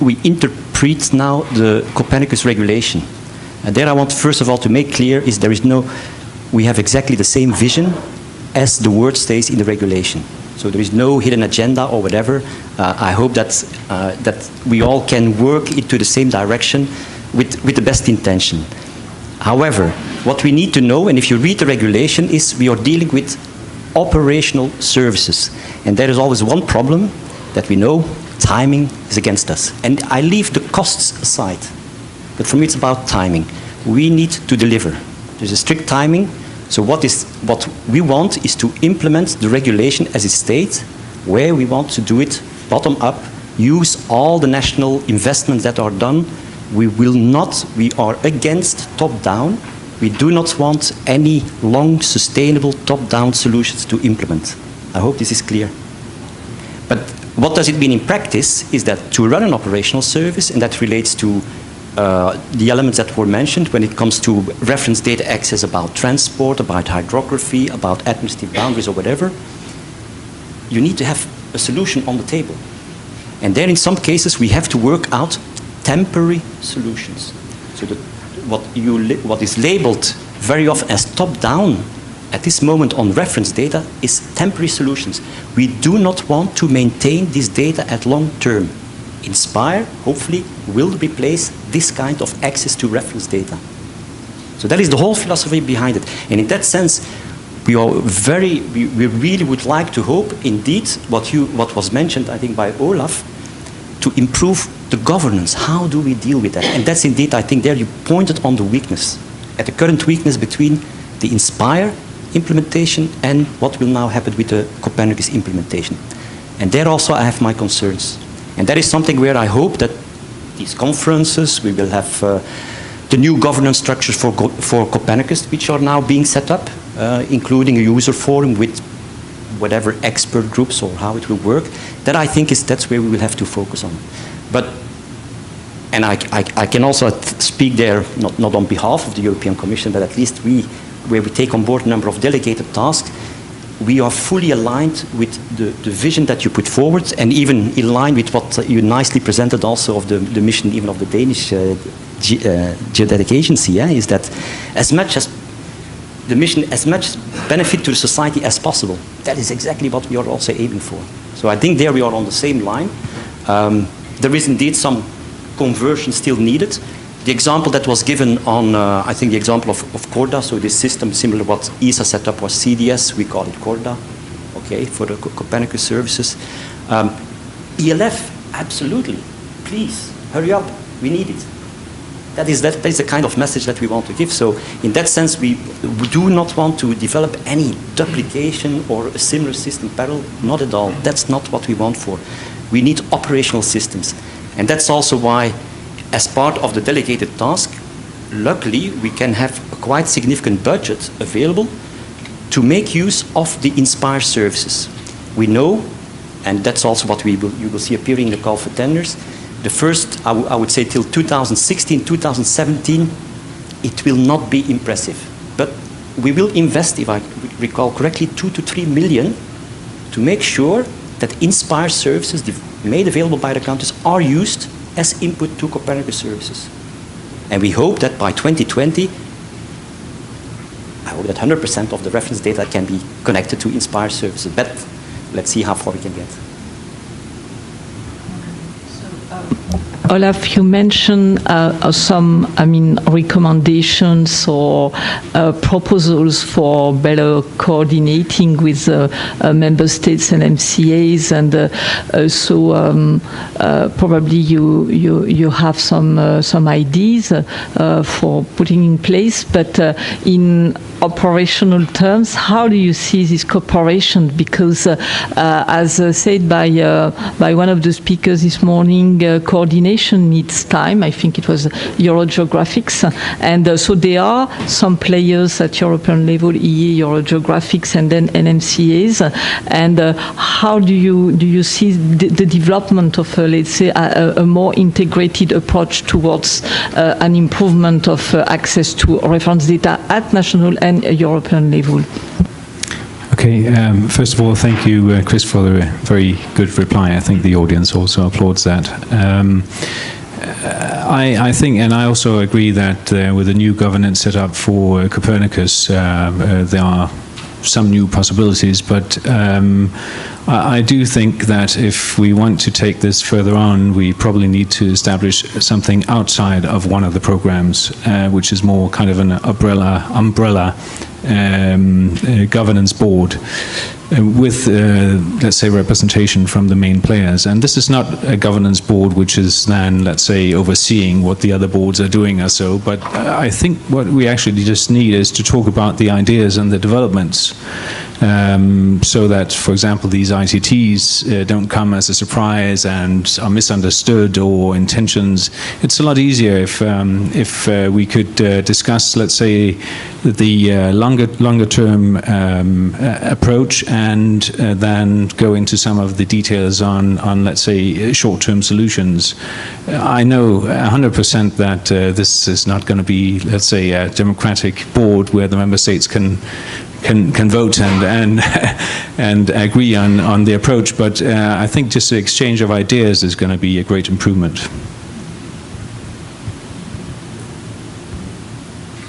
we interpret now the Copernicus regulation. And there I want first of all to make clear is there is no we have exactly the same vision as the word stays in the regulation. So there is no hidden agenda or whatever. Uh, I hope that, uh, that we all can work into the same direction with, with the best intention. However, what we need to know, and if you read the regulation, is we are dealing with operational services. And there is always one problem that we know, timing is against us. And I leave the costs aside. But for me it's about timing. We need to deliver. There's a strict timing, so what, is, what we want is to implement the regulation as it states, where we want to do it bottom up use all the national investments that are done. We will not, we are against top-down. We do not want any long, sustainable top-down solutions to implement. I hope this is clear. But what does it mean in practice is that to run an operational service, and that relates to uh, the elements that were mentioned when it comes to reference data access about transport, about hydrography, about administrative boundaries or whatever, you need to have a solution on the table. And there in some cases we have to work out temporary solutions. So what, you, what is labeled very often as top-down at this moment on reference data is temporary solutions. We do not want to maintain this data at long term. Inspire, hopefully, will replace this kind of access to reference data. So that is the whole philosophy behind it. And in that sense, we are very, we, we really would like to hope, indeed, what, you, what was mentioned, I think, by Olav, to improve the governance. How do we deal with that? And that's indeed, I think, there you pointed on the weakness, at the current weakness between the Inspire implementation and what will now happen with the Copernicus implementation. And there also I have my concerns. And that is something where I hope that these conferences, we will have uh, the new governance structures for, for Copernicus, which are now being set up, uh, including a user forum with whatever expert groups or how it will work. That I think is that's where we will have to focus on. But and I, I, I can also speak there not, not on behalf of the European Commission, but at least we, where we take on board a number of delegated tasks, we are fully aligned with the, the vision that you put forward and even in line with what you nicely presented also of the, the mission even of the Danish uh, Ge uh, Geodetic Agency, yeah, is that as much as the mission, as much benefit to the society as possible. That is exactly what we are also aiming for. So I think there we are on the same line. Um, there is indeed some conversion still needed. The example that was given on, uh, I think the example of, of Corda, so this system similar to what ESA set up was CDS, we call it Corda, okay, for the Copernicus services. Um, ELF, absolutely, please, hurry up, we need it. That is, that, is the kind of message that we want to give. So in that sense, we, we do not want to develop any duplication or a similar system parallel, not at all. That's not what we want for. We need operational systems. And that's also why, as part of the delegated task, luckily we can have a quite significant budget available to make use of the Inspire services. We know, and that's also what we will, you will see appearing in the call for tenders, the first, I, I would say till 2016, 2017, it will not be impressive. But we will invest, if I recall correctly, two to three million to make sure that Inspire services made available by the countries are used as input to Copernicus services. And we hope that by 2020, I hope that 100% of the reference data can be connected to Inspire services. But let's see how far we can get. Olav, you mentioned uh, some, I mean, recommendations or uh, proposals for better coordinating with uh, uh member states and MCAs, and uh, uh, so um, probably you you you have some some ideas for putting in place. But in operational terms, how do you see this cooperation? Because, as said by by one of the speakers this morning, coordination needs time. I think it was Eurogeographics. And uh, so there are some players at European level, EE, Eurogeographics, and then NMCAs. And uh, how do you do you see the, the development of, uh, let's say, a, a, more integrated approach towards uh, an improvement of uh, access to reference data at national and European level? Okay, um, first of all, thank you, uh, Chris, for the very good reply. I think the audience also applauds that. Um, I, I, think, and I also agree that uh, with the new governance set up for Copernicus, uh, uh there are some new possibilities, but um, I, I, do think that if we want to take this further on, we probably need to establish something outside of one of the programs, uh, which is more kind of an umbrella umbrella um, uh, governance board uh, with, uh, let's say, representation from the main players. And this is not a governance board which is then, let's say, overseeing what the other boards are doing or so, but I think what we actually just need is to talk about the ideas and the developments um, so that, for example, these ITTs uh, don't come as a surprise and are misunderstood or intentions. It's a lot easier if um, if uh, we could uh, discuss, let's say, the uh, longer longer term um, approach and uh, then go into some of the details on on let's say short term solutions. I know 100% that this is not going to be, let's say, a democratic board where the member states can can can vote and and and agree on on the approach. But uh, I think just the exchange of ideas is going to be a great improvement.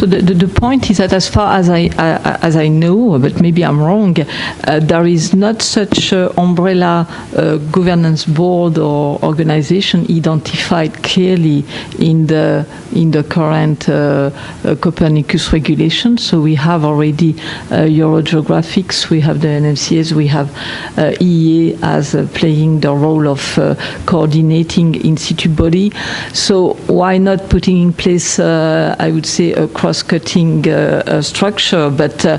So the, the, the, point is that as far as I, uh, as I know, but maybe I'm wrong, uh, there is not such an umbrella uh, governance board or organization identified clearly in the in the current uh, uh, Copernicus regulation. So we have already uh, Eurogeographics, we have the NMCS, we have EEA as playing the role of coordinating in situ body. So why not putting in place, I would say, a cross-cutting uh, uh, structure, but uh,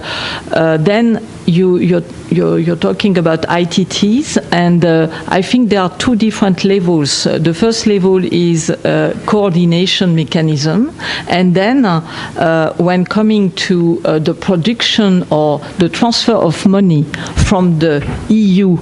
uh, then you, you're, you're, you're, talking about ITTs, and uh, I think there are two different levels. Uh, the first level is coordination mechanism, and then when coming to the production or the transfer of money from the EU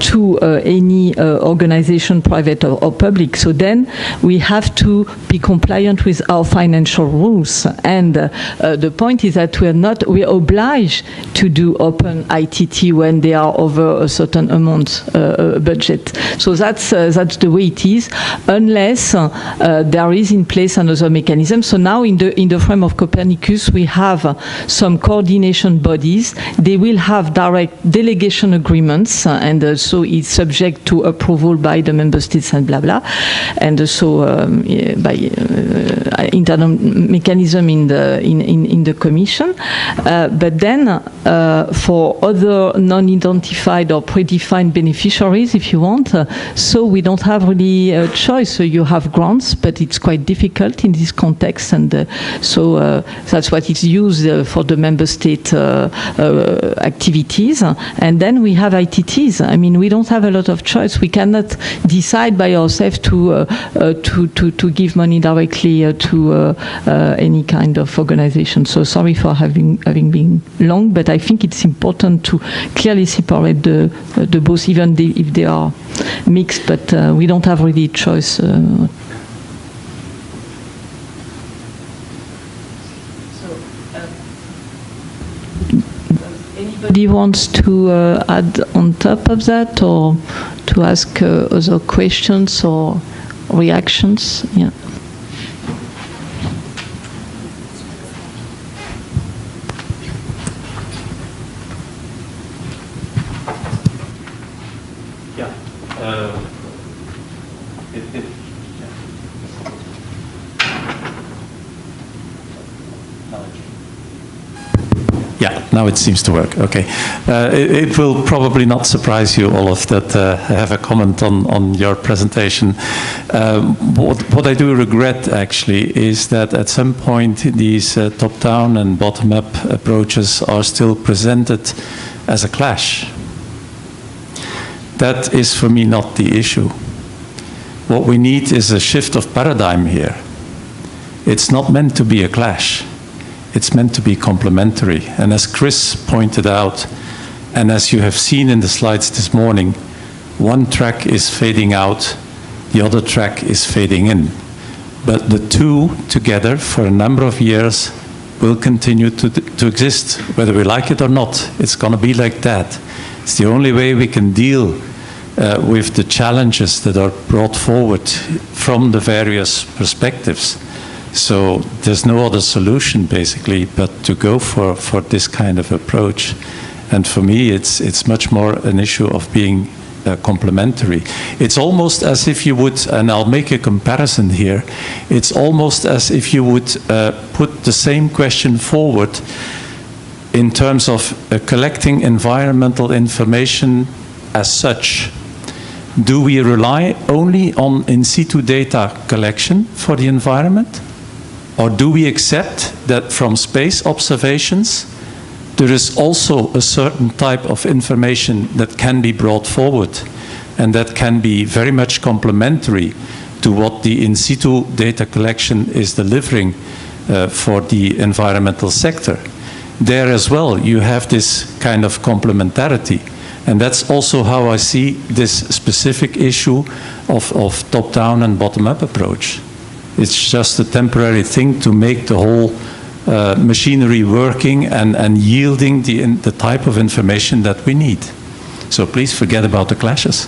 to any organization, private or, or, public, so then we have to be compliant with our financial rules. And the point is that we're not, we're obliged to do open ITT when they are over a certain amount uh, uh, budget. So that's uh, that's the way it is, unless there is in place another mechanism. So now in the in the frame of Copernicus, we have some coordination bodies. They will have direct delegation agreements, and so it's subject to approval by the member states and blah blah. And so um, by internal mechanism in the in in, in the Commission. but then for other non-identified or predefined beneficiaries, if you want. Uh, so we don't have really a choice. So you have grants, but it's quite difficult in this context, and uh, so uh, that's what is used uh, for the member state uh, uh, activities. And then we have ITTs. I mean, we don't have a lot of choice. We cannot decide by ourselves to to, to to give money directly to any kind of organization. So sorry for having having been long, but I think it's important to clearly separate the, the both, even the, if they are mixed, but uh, we don't have really choice. Uh, anybody wants to uh, add on top of that or to ask uh, other questions or reactions? Yeah. Now it seems to work. Okay. Uh, it, it, will probably not surprise you, Olav, that uh, I have a comment on, on your presentation. Um, what, what, I do regret, actually, is that at some point these uh, top-down and bottom-up approaches are still presented as a clash. That is, for me, not the issue. What we need is a shift of paradigm here. It's not meant to be a clash it's meant to be complementary. And as Chris pointed out, and as you have seen in the slides this morning, one track is fading out, the other track is fading in. But the two together for a number of years will continue to, to exist, whether we like it or not. It's going to be like that. It's the only way we can deal uh, with the challenges that are brought forward from the various perspectives. So there's no other solution basically but to go for, for this kind of approach. And for me, it's, it's much more an issue of being uh, complementary. It's almost as if you would, and I'll make a comparison here, it's almost as if you would uh, put the same question forward in terms of uh, collecting environmental information as such. Do we rely only on in situ data collection for the environment? Or do we accept that from space observations, there is also a certain type of information that can be brought forward and that can be very much complementary to what the in situ data collection is delivering uh, for the environmental sector. There as well, you have this kind of complementarity. And that's also how I see this specific issue of, of top-down and bottom-up approach. It's just a temporary thing to make the whole uh, machinery working and, and yielding the, the type of information that we need. So please forget about the clashes.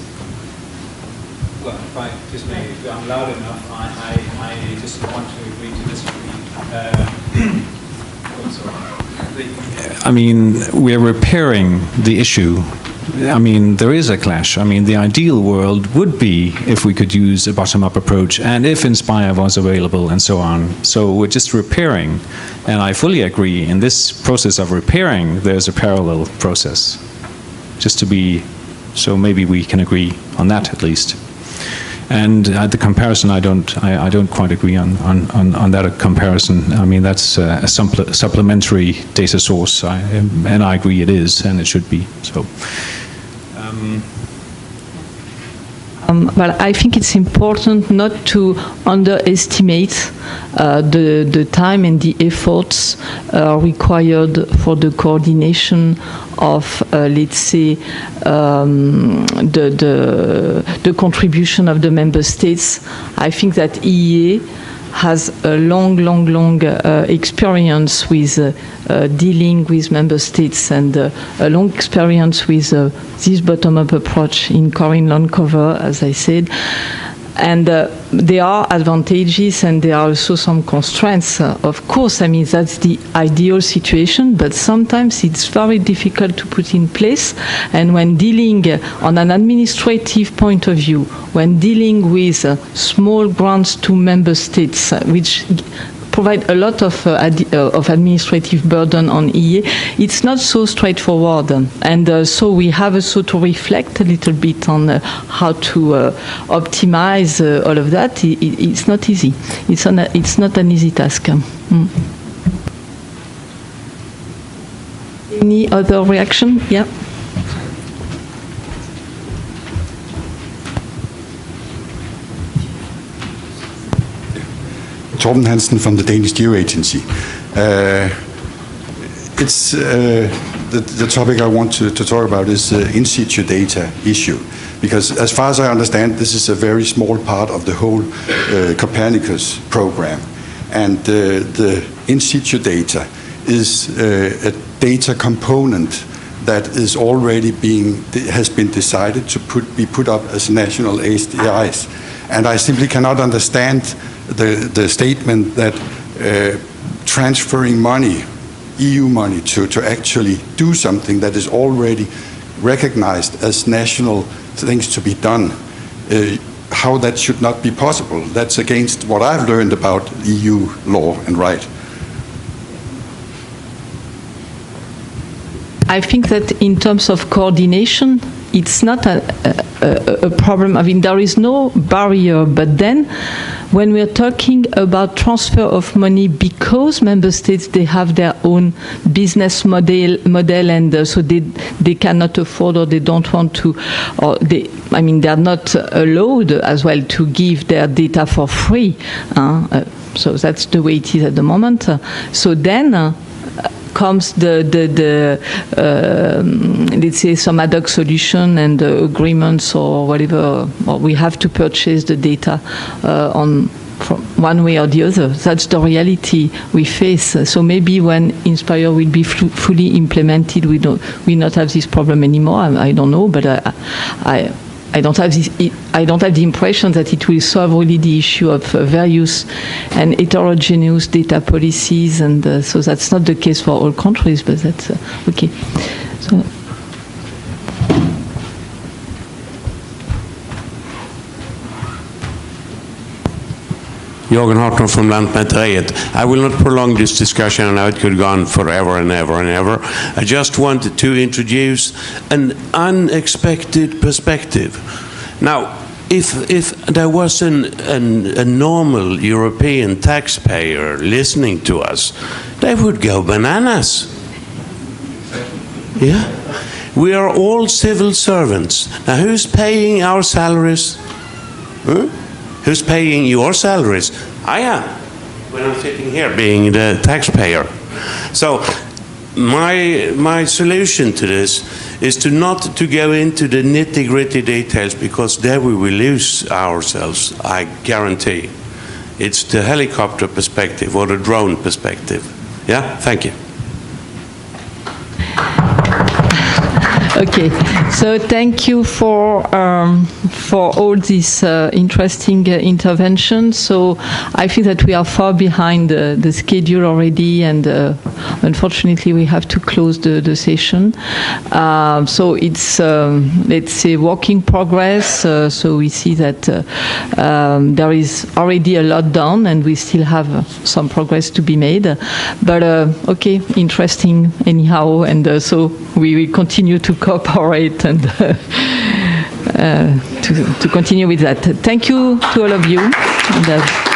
Well, if I just may, if I'm loud enough, I, I, I just want to agree to disagree. Uh, oh, I mean, we're repairing the issue. I mean, there is a clash. I mean, the ideal world would be if we could use a bottom-up approach and if Inspire was available and so on. So we're just repairing. And I fully agree, in this process of repairing, there's a parallel process. Just to be, so maybe we can agree on that at least. And uh, the comparison, I don't, I, I don't quite agree on, on, on, on that comparison. I mean, that's uh, a supple- supplementary data source, I, and I agree it is, and it should be. So, um, Um, well, I think it's important not to underestimate uh, the, the time and the efforts uh, required for the coordination of, uh, let's say, um, the, the, the contribution of the member states. I think that EEA has a long, long, long uh, experience with uh, uh, dealing with member states and uh, a long experience with uh, this bottom-up approach in CORINE Land Cover, as I said. And uh, there are advantages and there are also some constraints. Uh, of course, I mean, that's the ideal situation, but sometimes it's very difficult to put in place. And when dealing uh, on an administrative point of view, when dealing with uh, small grants to member states, uh, which provide a lot of, uh, ad- uh, of administrative burden on EA, it's not so straightforward. And uh, so we have also to reflect a little bit on uh, how to uh, optimize uh, all of that. It's not easy. It's, an, it's not an easy task. Mm. Any other reaction? Yeah. Torben Hansen from the Danish Geo Agency. Uh, it's uh, the, the topic I want to, to talk about is the in situ data issue, because as far as I understand, this is a very small part of the whole uh, Copernicus program, and uh, the in situ data is uh, a data component that is already being has been decided to put, be put up as national ASDIs, and I simply cannot understand the, the statement that uh, transferring money, EU money, to, to actually do something that is already recognized as national things to be done, uh, how that should not be possible. That's against what I've learned about EU law and right. I think that in terms of coordination, it's not a, a, problem. I mean, there is no barrier. But then, when we're talking about transfer of money, because member states they have their own business model, model, and uh, so they they cannot afford or they don't want to, or they, I mean, they're not allowed as well to give their data for free. Uh, so that's the way it is at the moment. So then. Comes the, the, the uh, let's say some ad hoc solution and agreements or whatever, or we have to purchase the data uh, on one way or the other. That's the reality we face. So maybe when Inspire will be fully implemented, we don't we not have this problem anymore. I, I don't know, but I, I I don't have this. I don't have the impression that it will solve really the issue of uh, various and heterogeneous data policies, and uh, so that's not the case for all countries. But that's uh, okay. So. Jörgen Harton from Lantmäteriet. I will not prolong this discussion, I know it could go on forever and ever and ever. I just wanted to introduce an unexpected perspective. Now, if, if there was an, an, a normal European taxpayer listening to us, they would go bananas. Yeah? We are all civil servants. Now, who's paying our salaries? Huh? Who's paying your salaries? I am, when I'm sitting here being the taxpayer. So, my, my solution to this is to not to go into the nitty gritty details because there we will lose ourselves, I guarantee. It's the helicopter perspective or the drone perspective. Yeah, thank you. Okay, so thank you for um, for all these uh, interesting uh, interventions. So I think that we are far behind uh, the schedule already, and uh, unfortunately we have to close the, the session. Um, so it's um, let's say work in progress. Uh, so we see that uh, um, there is already a lot done, and we still have some progress to be made. But okay, interesting anyhow, and so we will continue to cooperate and uh, uh, to, to continue with that. Thank you to all of you. And,